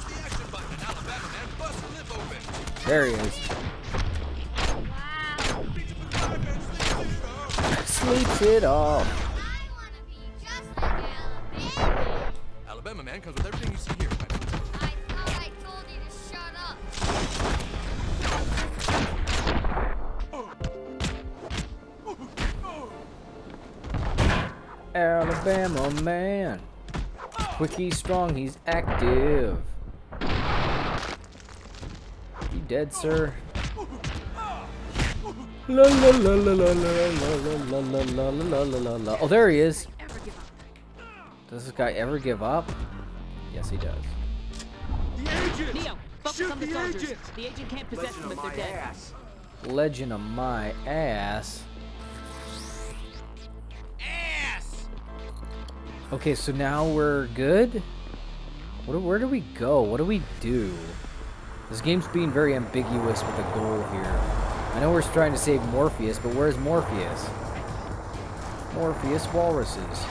There he is. Sleeps it off. Alabama man comes with everything you see Alabama man. Quick, he's strong, he's active. You dead, sir? La la la la la la la la la la la la la la. Oh, there he is. Does this guy ever give up? Yes, he does. The agent! Neo, focus on the soldiers. The agent can't possess them if they're dead. Legend of my ass. Okay, so now we're good? What, where do we go? What do we do? This game's being very ambiguous with the goal here. I know we're trying to save Morpheus, but where's Morpheus? Morpheus walruses.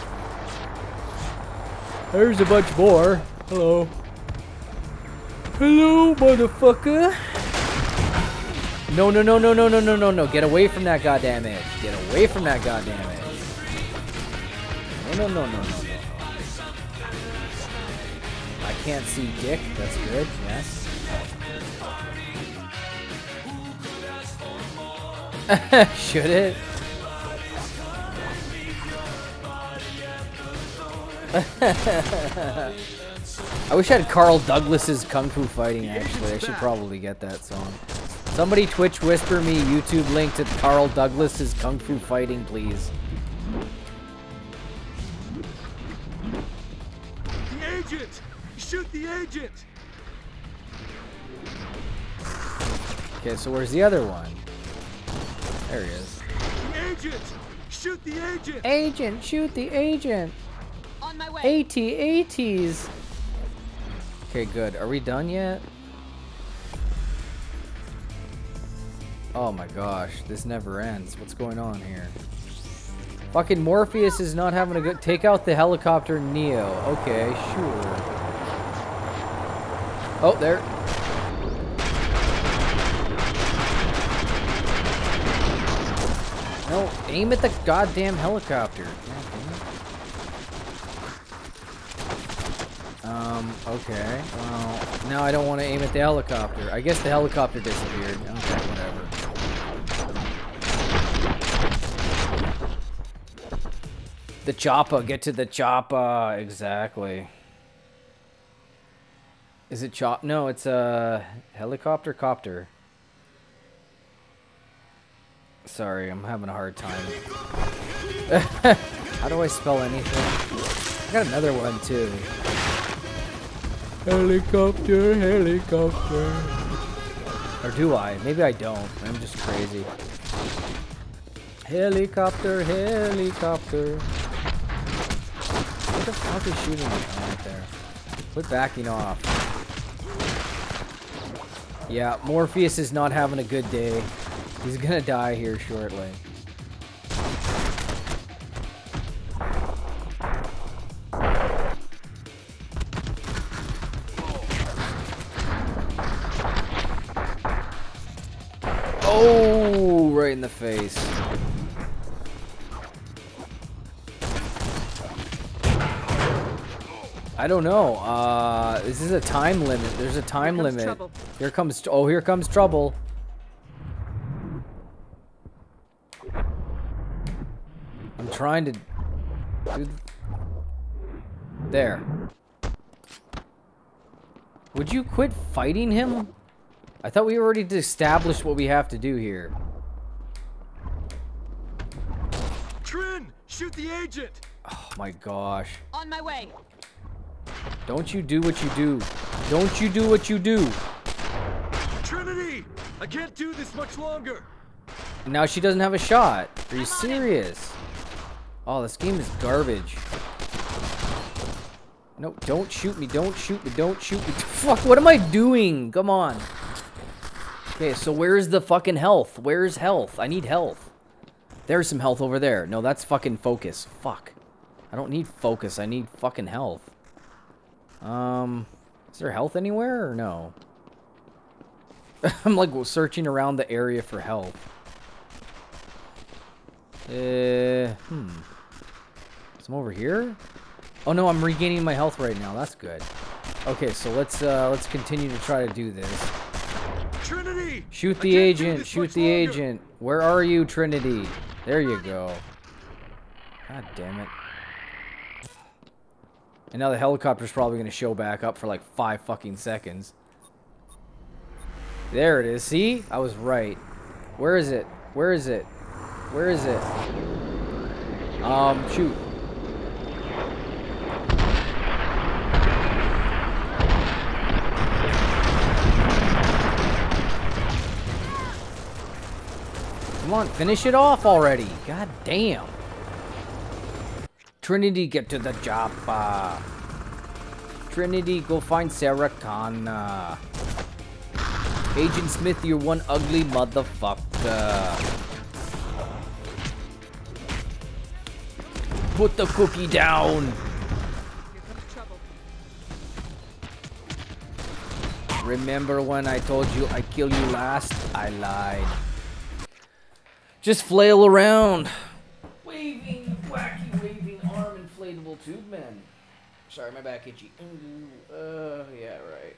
There's a bunch more. Hello. Hello, motherfucker. No, no, no, no, no, no, no, no, no. Get away from that goddamn edge. Get away from that goddamn edge. No, no, no, no, no, can't see dick. That's good. Yes. Should it? I wish I had Carl Douglas's Kung Fu Fighting, actually. I should probably get that song. Somebody Twitch whisper me YouTube link to Carl Douglas's Kung Fu Fighting, please. Shoot the agent! Okay, so where's the other one? There he is. The agent! Shoot the agent! Agent, shoot the agent. On my way. AT-ATs. Okay, good. Are we done yet? Oh my gosh, this never ends. What's going on here? Fucking Morpheus is not having a good... Take out the helicopter Neo. Okay, sure. Oh, there. No, aim at the goddamn helicopter. Um, okay. Well, now I don't want to aim at the helicopter. I guess the helicopter disappeared. Okay, whatever. The chopper, get to the chopper. Exactly. Is it chop? No, it's a helicopter copter. Sorry, I'm having a hard time. How do I spell anything? I got another one too. Helicopter, helicopter. Or do I? Maybe I don't. I'm just crazy. Helicopter, helicopter. What the fuck is shooting me right there? Quit backing off. Yeah, Morpheus is not having a good day. He's gonna die here shortly. Oh, right in the face. I don't know. Uh, this is a time limit. There's a time comes limit. trouble. Here comes. Oh, here comes trouble. I'm trying to. Do there. Would you quit fighting him? I thought we already established what we have to do here. Trin, shoot the agent. Oh my gosh. On my way. Don't you do what you do. Don't you do what you do. Trinity, I can't do this much longer. Now she doesn't have a shot. Are you serious? Oh, this game is garbage. No, don't shoot me. Don't shoot me. Don't shoot me. Fuck, what am I doing? Come on. Okay, so where's the fucking health? Where's health? I need health. There's some health over there. No, that's fucking focus. Fuck. I don't need focus. I need fucking health. Um, is there health anywhere or no? I'm like searching around the area for health. Uh, hmm. Some over here? Oh no, I'm regaining my health right now. That's good. Okay, so let's uh let's continue to try to do this. Trinity! Shoot the agent. Shoot the longer. agent. Where are you, Trinity? There you go. God damn it. And now the helicopter's probably going to show back up for like five fucking seconds. There it is. See? I was right. Where is it? Where is it? Where is it? Um, shoot. Come on, finish it off already. God damn. Trinity, get to the job. Uh, Trinity, go find Sarah Connor. Agent Smith, you're one ugly motherfucker. Put the cookie down. Remember when I told you I kill you last? I lied. Just flail around. Waving, wacky waving arm tube man. Sorry, my back itchy. Uh, yeah, right.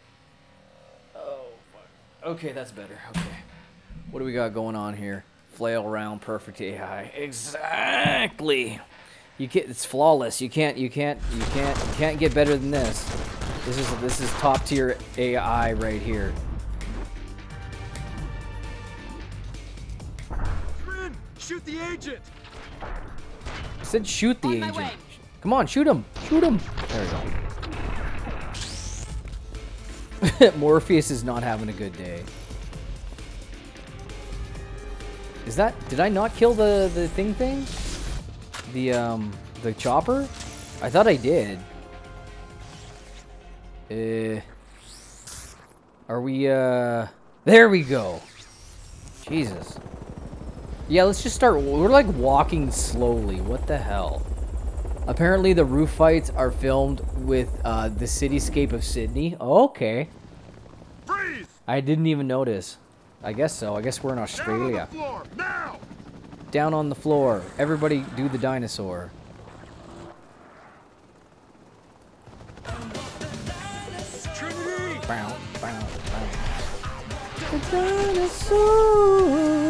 Oh, fuck. Okay, that's better. Okay. What do we got going on here? Flail around, perfect AI. Exactly. You can't. It's flawless. You can't. You can't. You can't. You can't get better than this. This is this is top tier AI right here. Shoot the agent! I said shoot the on agent. Come on, shoot him. Shoot him. There we go. Morpheus is not having a good day. Is that... Did I not kill the, the thing thing? The, um... The chopper? I thought I did. Uh... Are we, uh... There we go. Jesus. Yeah, let's just start. We're like walking slowly. What the hell? Apparently, the roof fights are filmed with uh, the cityscape of Sydney. Okay. Freeze! I didn't even notice. I guess so. I guess we're in Australia. Down on the floor, now! Down on the floor. Everybody do the dinosaur. Trinity! Bow, bow, bow. The dinosaur.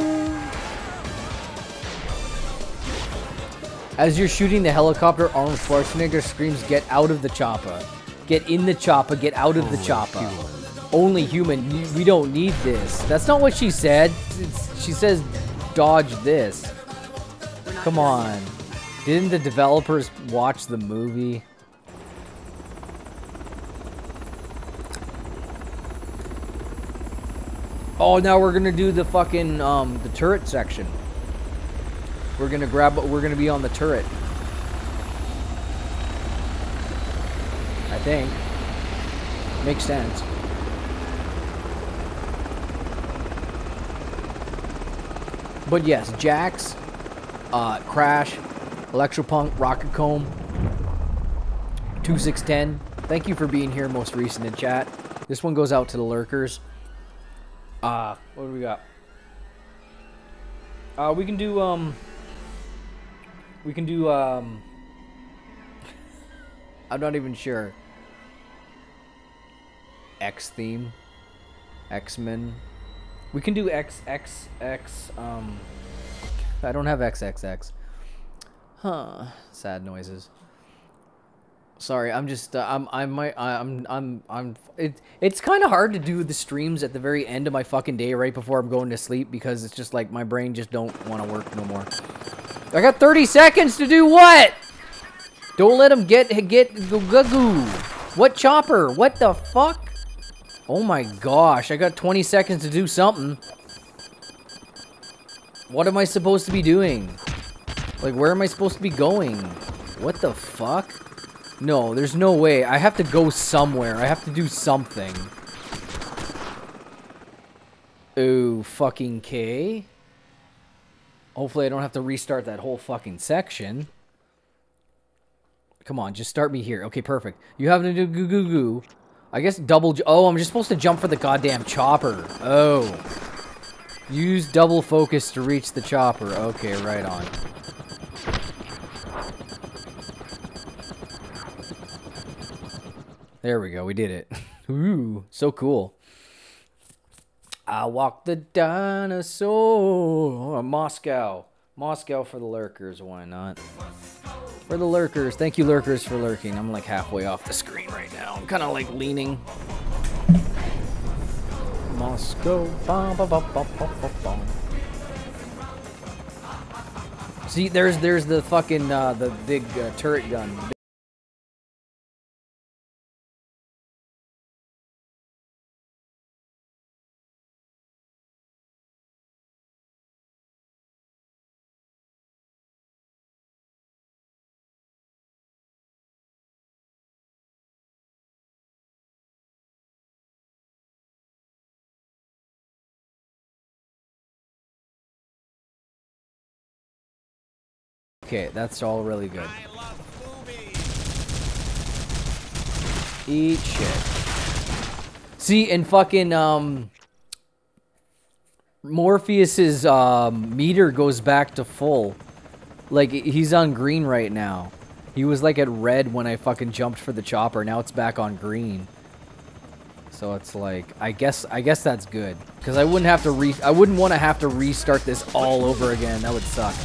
As you're shooting the helicopter, Arnold Schwarzenegger screams, get out of the chopper. Get in the chopper, get out of the chopper. Only human, we don't need this. That's not what she said. It's, she says, dodge this. Come on. Didn't the developers watch the movie? Oh, now we're gonna do the fucking, um, the turret section. We're gonna grab. We're gonna be on the turret. I think. Makes sense. But yes, Jax, uh, Crash, Electropunk, Rocket Comb, 2610. Thank you for being here most recent in chat. This one goes out to the lurkers. Uh, what do we got? Uh, we can do, um, we can do, um... I'm not even sure. X theme. X-Men. We can do X, X, X, um... I don't have XXX. Huh. Sad noises. Sorry, I'm just uh, I'm I might I'm I'm I'm it it's kind of hard to do the streams at the very end of my fucking day right before I'm going to sleep because it's just like my brain just don't want to work no more. I got 30 seconds to do what? Don't let him get get goo goo goo. What chopper? What the fuck? Oh my gosh, I got 20 seconds to do something. What am I supposed to be doing? Like where am I supposed to be going? What the fuck? No, there's no way. I have to go somewhere. I have to do something. Oh, fucking K. Hopefully I don't have to restart that whole fucking section. Come on, just start me here. Okay, perfect. You have to do goo goo goo. I guess double... Oh, I'm just supposed to jump for the goddamn chopper. Oh. Use double focus to reach the chopper. Okay, right on. There we go. We did it. Ooh, so cool. I walk the dinosaur. Moscow. Moscow for the lurkers. Why not? For the lurkers. Thank you, lurkers, for lurking. I'm like halfway off the screen right now. I'm kind of like leaning. Moscow. See, there's there's the fucking uh, the big uh, turret gun. Okay, that's all really good. Eat shit. See, and fucking, um... Morpheus's, um, meter goes back to full. Like, he's on green right now. He was, like, at red when I fucking jumped for the chopper. Now it's back on green. So it's like, I guess, I guess that's good. Because I wouldn't have to re- I wouldn't want to have to restart this all over again. That would suck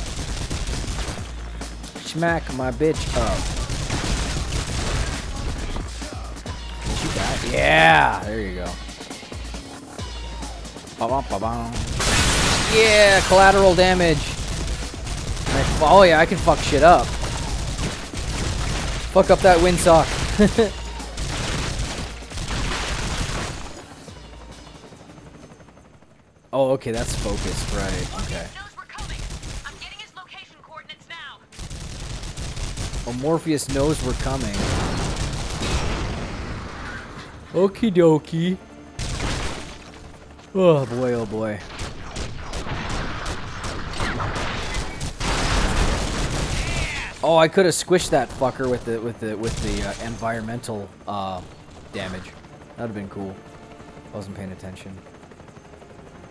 smack my bitch up. Yeah, there you go. Ba -bum, ba -bum. Yeah, collateral damage. Oh yeah, I can fuck shit up. Fuck up that windsock. oh, okay, that's focused, right? Okay. Oh, Morpheus knows we're coming. Okie dokie. Oh boy, oh boy. Oh, I could have squished that fucker with the with the with the uh, environmental uh, damage. That'd have been cool. I wasn't paying attention.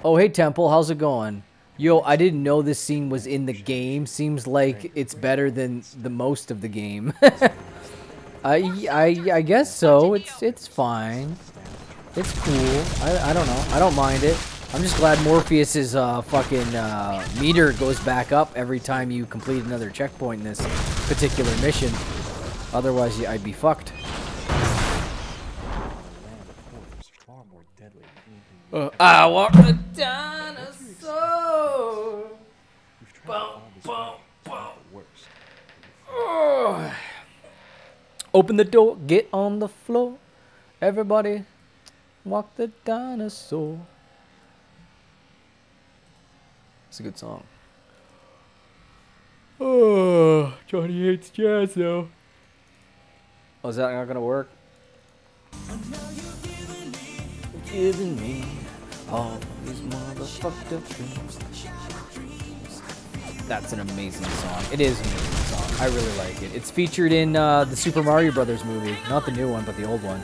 Oh, hey Temple, how's it going? Yo, I didn't know this scene was in the game. Seems like it's better than the most of the game. I, I, I guess so. It's it's fine. It's cool. I, I don't know. I don't mind it. I'm just glad Morpheus's uh, fucking uh, meter goes back up every time you complete another checkpoint in this particular mission. Otherwise, I'd be fucked. Uh, I walk the. Boom, boom, boom. Oh. Open the door, get on the floor. Everybody, walk the dinosaur. It's a good song. Oh, Johnny hates jazz though. Oh, is that not gonna work? Giving me all these motherfucked dreams. That's an amazing song. It is an amazing song. I really like it. It's featured in uh, the Super Mario Brothers movie. Not the new one, but the old one.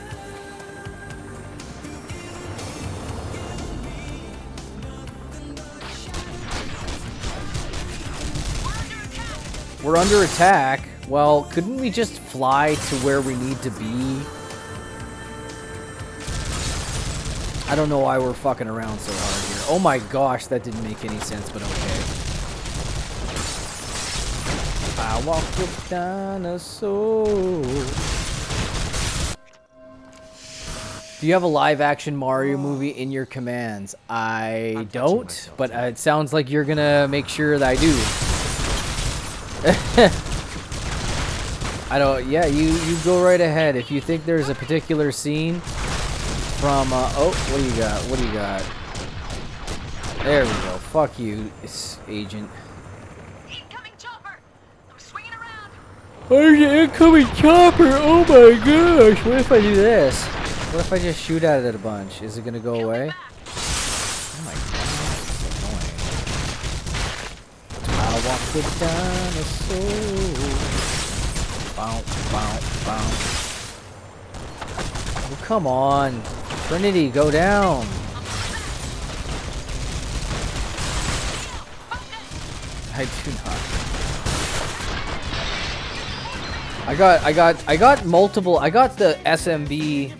We're under attack. Well, couldn't we just fly to where we need to be? I don't know why we're fucking around so hard here. Oh my gosh, that didn't make any sense, but okay. I walk with dinosaurs. Do you have a live-action Mario movie in your commands? I I'm don't, but uh, it sounds like you're gonna make sure that I do. I don't. Yeah, you you go right ahead. If you think there's a particular scene from, uh, oh, what do you got? What do you got? There we go. Fuck you, agent. Oh, yeah, incoming chopper! Oh my gosh! What if I do this? What if I just shoot at it a bunch? Is it gonna go away? Oh my god, that's annoying. I walk the dinosaur. Bow, bow, bow. Oh, come on. Trinity, go down. I do not. I got, I got, I got multiple. I got the SMB.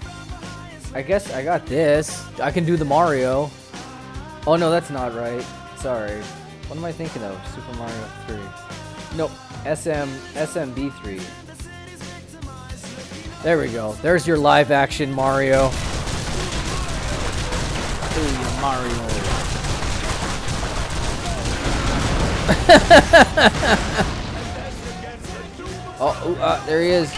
I guess I got this. I can do the Mario. Oh no, that's not right. Sorry. What am I thinking of? Super Mario 3. No, SM, SMB3. There we go. There's your live action Mario. Ooh, your Mario. oh, ooh, uh, there he is.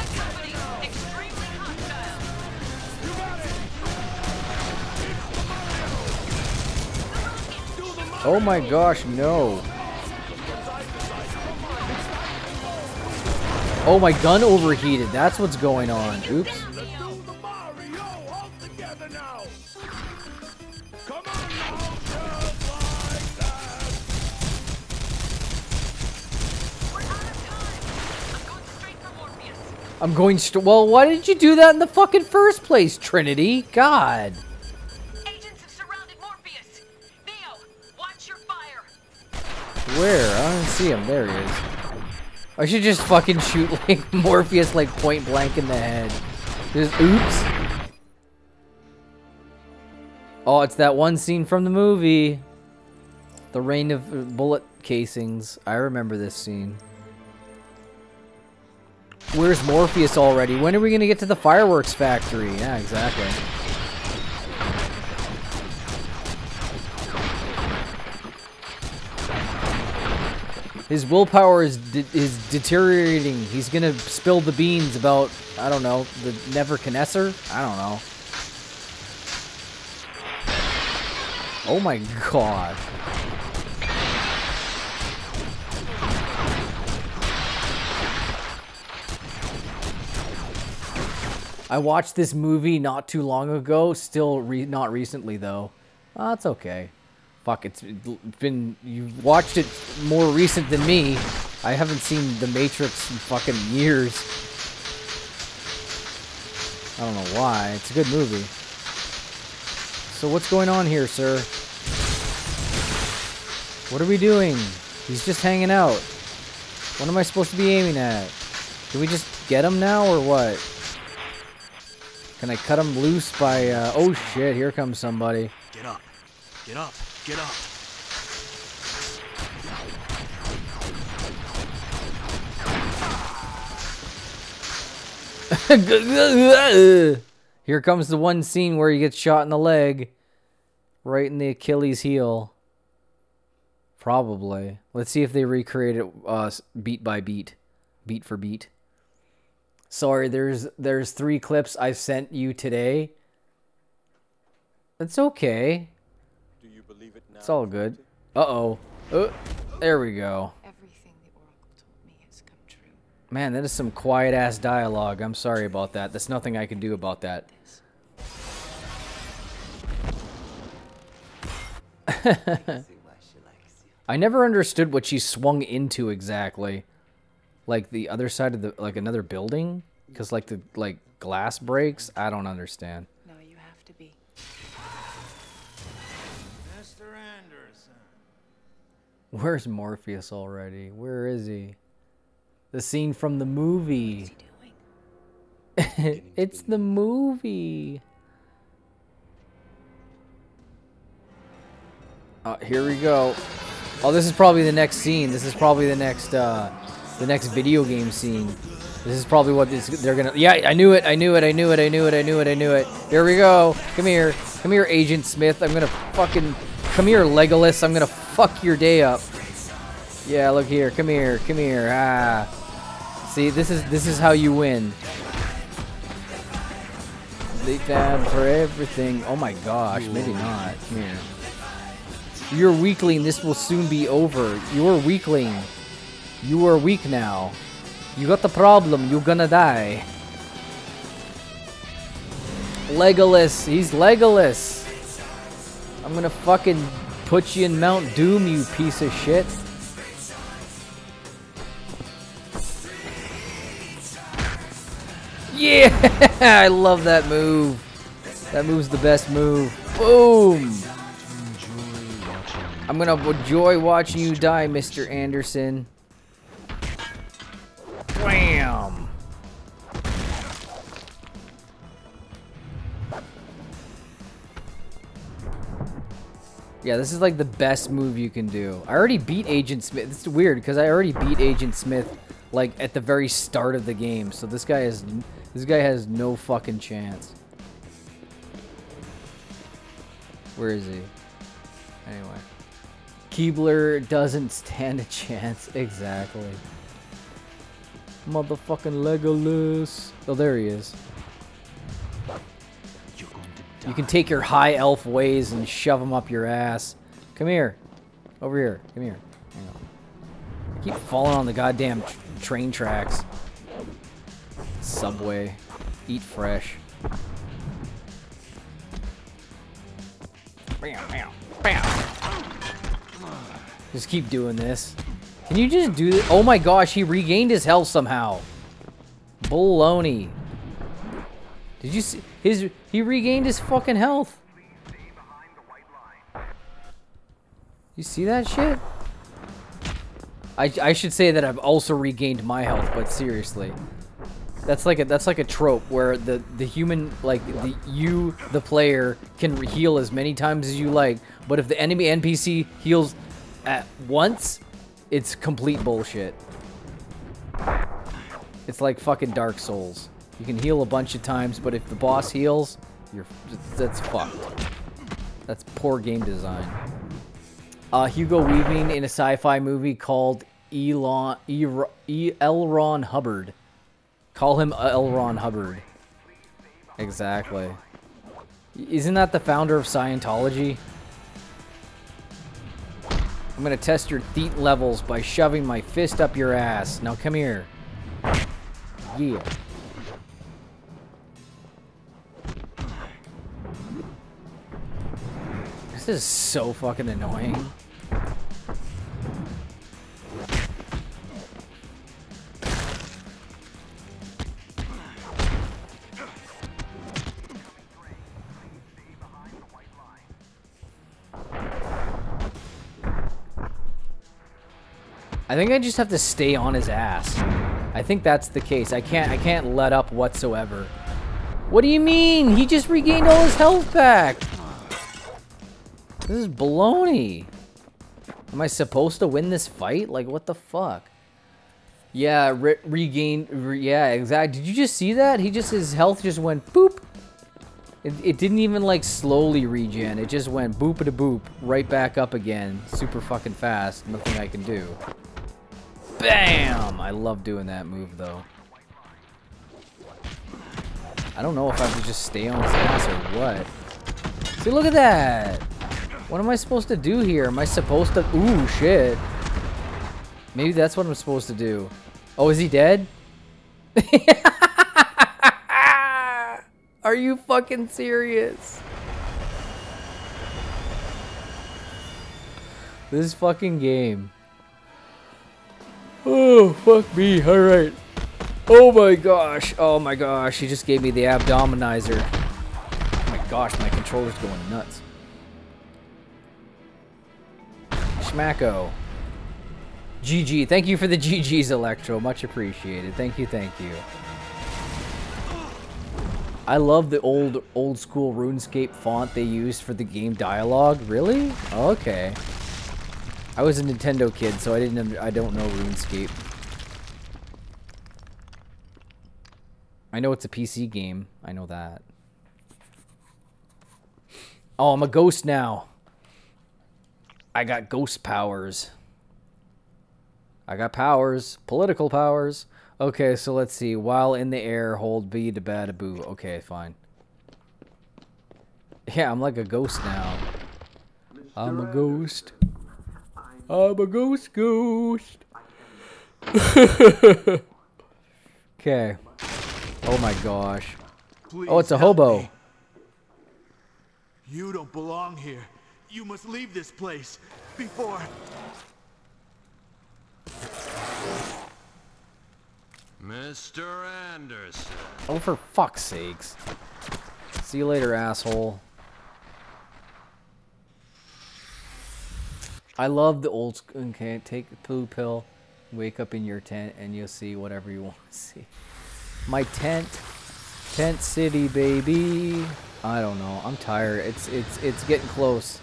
Oh my gosh, no. Oh, my gun overheated. That's what's going on. Oops. I'm going st- Well, why didn't you do that in the fucking first place, Trinity? God. Agents have surrounded Morpheus. Neo, watch your fire. Where? I don't see him. There he is. I should just fucking shoot like Morpheus like point blank in the head. Just oops. Oh, it's that one scene from the movie. The rain of uh, bullet casings. I remember this scene. Where's Morpheus already? When are we gonna get to the fireworks factory? Yeah, exactly. His willpower is de is deteriorating. He's gonna spill the beans about I don't know the Nebuchadnezzar. I don't know. Oh my god. I watched this movie not too long ago. Still, re not recently though. Ah, That's okay. Fuck, it's been you watched it more recent than me. I haven't seen The Matrix in fucking years. I don't know why. It's a good movie. So what's going on here, sir? What are we doing? He's just hanging out. What am I supposed to be aiming at? Can we just get him now or what? Can I cut him loose by, uh, oh shit, here comes somebody. Get up. Get up. Get up. Here comes the one scene where he gets shot in the leg. Right in the Achilles heel. Probably. Let's see if they recreate it uh, beat by beat. Beat for beat. Sorry, there's there's three clips I sent you today. It's okay. Do you believe it now? It's all good. Uh-oh. Uh, there we go. Man, that is some quiet ass dialogue. I'm sorry about that. There's nothing I can do about that. I never understood what she swung into exactly. Like the other side of the like another building because like the like glass breaks. I don't understand. No, you have to be. Mr. Anderson. Where's Morpheus already? Where is he? The scene from the movie. What is he doing? It's the movie. Uh, here we go. Oh, this is probably the next scene. This is probably the next, uh, the next video game scene. This is probably what this, they're gonna. Yeah, I knew it. I knew it. I knew it. I knew it. I knew it. I knew it. Here we go. Come here. Come here, Agent Smith. I'm gonna fucking. Come here, Legolas. I'm gonna fuck your day up. Yeah, look here. Come here. Come here. Ah. See, this is this is how you win. They tab for everything. Oh my gosh, maybe not. Come here. You're weakling. This will soon be over. You're weakling. You are weak now. You got the problem. You're gonna die. Legolas. He's Legolas. I'm gonna fucking put you in Mount Doom, you piece of shit. Yeah! I love that move. That move's the best move. Boom! I'm gonna enjoy watching you die, Mr. Anderson. Yeah, this is like the best move you can do. I already beat Agent Smith. It's weird because I already beat Agent Smith like at the very start of the game. So this guy is this guy has no fucking chance. Where is he? Anyway. Keebler doesn't stand a chance. Exactly. Motherfucking Legolas. Oh, there he is. You can take your high elf ways and shove them up your ass. Come here. Over here. Come here. I keep falling on the goddamn tr train tracks. Subway. Eat fresh. Bam, bam, bam. Just keep doing this. Can you just do this? Oh my gosh, he regained his health somehow. Baloney. Did you see his he regained his fucking health? You see that shit? I, I should say that I've also regained my health, but seriously. That's like a that's like a trope where the the human like the you the player can heal as many times as you like, but if the enemy NPC heals at once, it's complete bullshit. It's like fucking Dark Souls. You can heal a bunch of times, but if the boss heals, you're that's fucked. That's poor game design. Uh, Hugo Weaving in a sci-fi movie called Elon e, e, L. Ron Hubbard. Call him L. Ron Hubbard. Exactly. Isn't that the founder of Scientology? I'm gonna test your theat levels by shoving my fist up your ass. Now come here. Yeah. This is so fucking annoying. I think I just have to stay on his ass. I think that's the case. I can't I can't let up whatsoever. What do you mean? He just regained all his health back. This is baloney. Am I supposed to win this fight? Like, what the fuck? Yeah, re regained. Re yeah, exactly. Did you just see that? He just, his health just went boop. It, it didn't even, like, slowly regen. It just went boop a boop right back up again. Super fucking fast. Nothing I can do. Bam! I love doing that move, though. I don't know if I to just stay on his ass or what. See, look at that! What am I supposed to do here? Am I supposed to... Ooh, shit. Maybe that's what I'm supposed to do. Oh, is he dead? Are you fucking serious? This fucking game. Oh, fuck me. Alright. Oh my gosh. Oh my gosh. He just gave me the abdominizer. Oh my gosh, my controller's going nuts. Schmacko. GG. Thank you for the GG's, Electro. Much appreciated. Thank you, thank you. I love the old old school RuneScape font they used for the game dialogue. Really? Okay. I was a Nintendo kid, so I didn't I don't know RuneScape. I know it's a PC game. I know that. Oh, I'm a ghost now. I got ghost powers. I got powers. Political powers. Okay, so let's see. While in the air, hold B to bad boo. Okay, fine. Yeah, I'm like a ghost now. I'm a ghost. I'm a ghost ghost. okay. Oh my gosh. oh, it's a hobo. You don't belong here. You must leave this place before. Mr. Anderson. Oh, for fuck's sakes. See you later, asshole. I love the old school. Okay, take a blue pill, wake up in your tent, and you'll see whatever you want to see. My tent, tent city, baby. I don't know. I'm tired. It's it's it's getting close.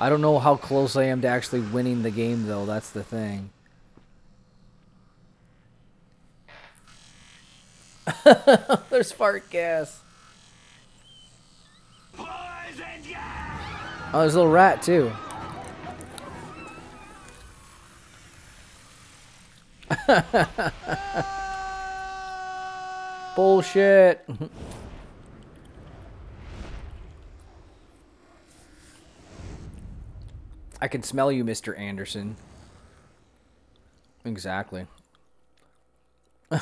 I don't know how close I am to actually winning the game, though. That's the thing. There's fart gas. Oh, there's a little rat too. Bullshit. I can smell you, Mr. Anderson. Exactly.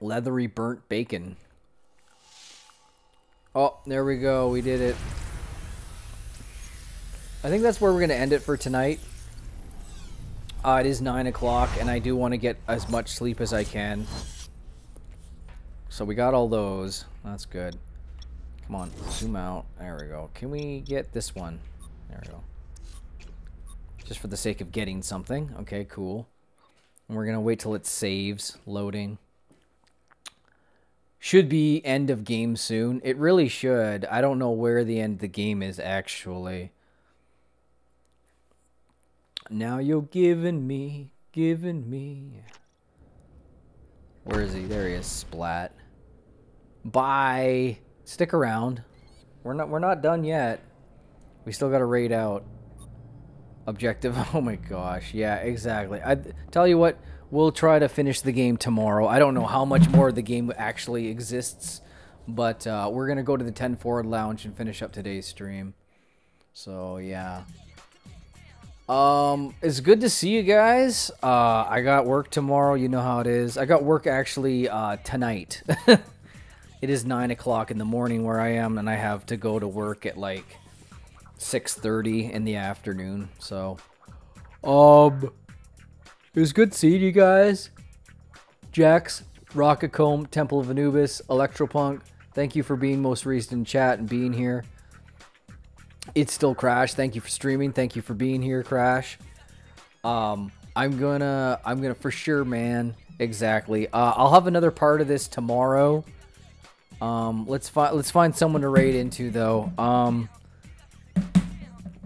Leathery burnt bacon. Oh, there we go. We did it. I think that's where we're going to end it for tonight. Uh, it is 9 o'clock, and I do want to get as much sleep as I can. So we got all those. That's good. Come on, zoom out. There we go. Can we get this one? There we go. Just for the sake of getting something. Okay, cool. And we're going to wait till it saves, loading. Should be end of game soon. It really should. I don't know where the end of the game is, actually. Now you're giving me, giving me. Where is he? There he is. Splat. Bye. Stick around. We're not we're not done yet. We still got to raid out. Objective. Oh my gosh. Yeah, exactly. I tell you what, we'll try to finish the game tomorrow. I don't know how much more of the game actually exists, but uh, we're gonna go to the 10 forward lounge and finish up today's stream. So yeah. Um, it's good to see you guys. Uh, I got work tomorrow. You know how it is. I got work actually uh, tonight. it is nine o'clock in the morning where I am, and I have to go to work at like six thirty in the afternoon. So, um, it was good seeing you guys. Jax, Rocket Comb, Temple of Anubis, Electropunk. Thank you for being most recent in chat and being here. It's still Crash. Thank you for streaming. Thank you for being here, Crash. Um, I'm gonna, I'm gonna for sure, man. Exactly. Uh, I'll have another part of this tomorrow. Um, let's find, let's find someone to raid into though. Um,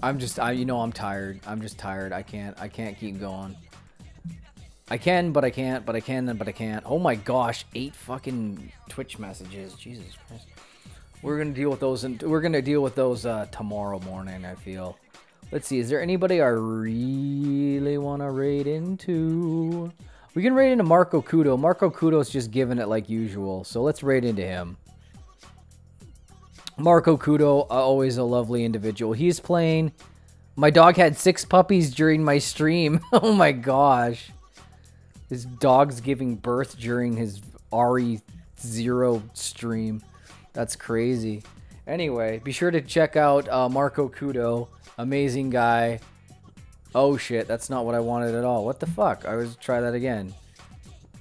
I'm just, I, you know, I'm tired. I'm just tired. I can't, I can't keep going. I can, but I can't, but I can, but I can't. Oh my gosh, eight fucking Twitch messages. Jesus Christ. We're gonna deal with those, and we're gonna deal with those uh, tomorrow morning. I feel. Let's see. Is there anybody I really want to raid into? We can raid into Marco Kudo. Marco Kudo's just giving it like usual, so let's raid into him. Marco Kudo, uh, always a lovely individual. He's playing. My dog had six puppies during my stream. oh my gosh. His dog's giving birth during his RE0 stream. That's crazy. Anyway, be sure to check out uh, Marco Kudo. Amazing guy. Oh shit, that's not what I wanted at all. What the fuck? I was try that again.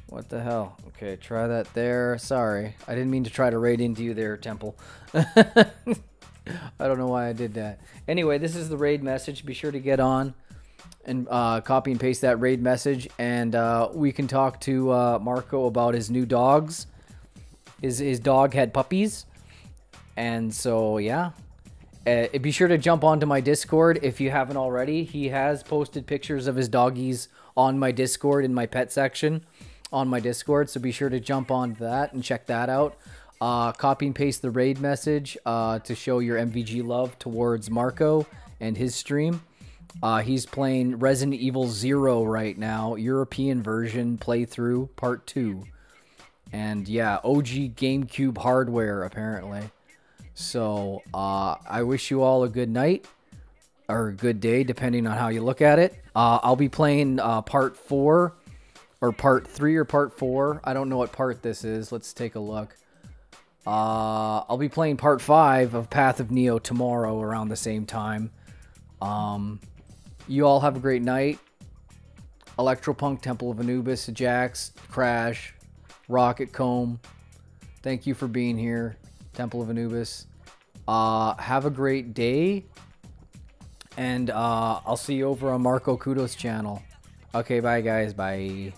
What the hell? Okay, try that there. Sorry. I didn't mean to try to raid into you there, Temple. I don't know why I did that. Anyway, this is the raid message. Be sure to get on and uh, copy and paste that raid message, and uh, we can talk to uh, Marco about his new dogs. His his dog had puppies, and so yeah. Uh, be sure to jump onto my Discord if you haven't already. He has posted pictures of his doggies on my Discord in my pet section. On my Discord, so be sure to jump on that and check that out. Uh, copy and paste the raid message uh, to show your MVG love towards Marco and his stream. Uh, he's playing Resident Evil Zero right now, European version playthrough part two, and yeah, OG GameCube hardware apparently. So uh, I wish you all a good night or a good day, depending on how you look at it. Uh, I'll be playing uh, part four or part three or part four. I don't know what part this is. Let's take a look. Uh, I'll be playing part five of Path of Neo tomorrow around the same time. Um, you all have a great night. Electropunk, Temple of Anubis, Jax, Crash, Rocket Comb. Thank you for being here, Temple of Anubis. Uh, have a great day. And uh, I'll see you over on Marco Kudos channel. Okay, bye guys. Bye.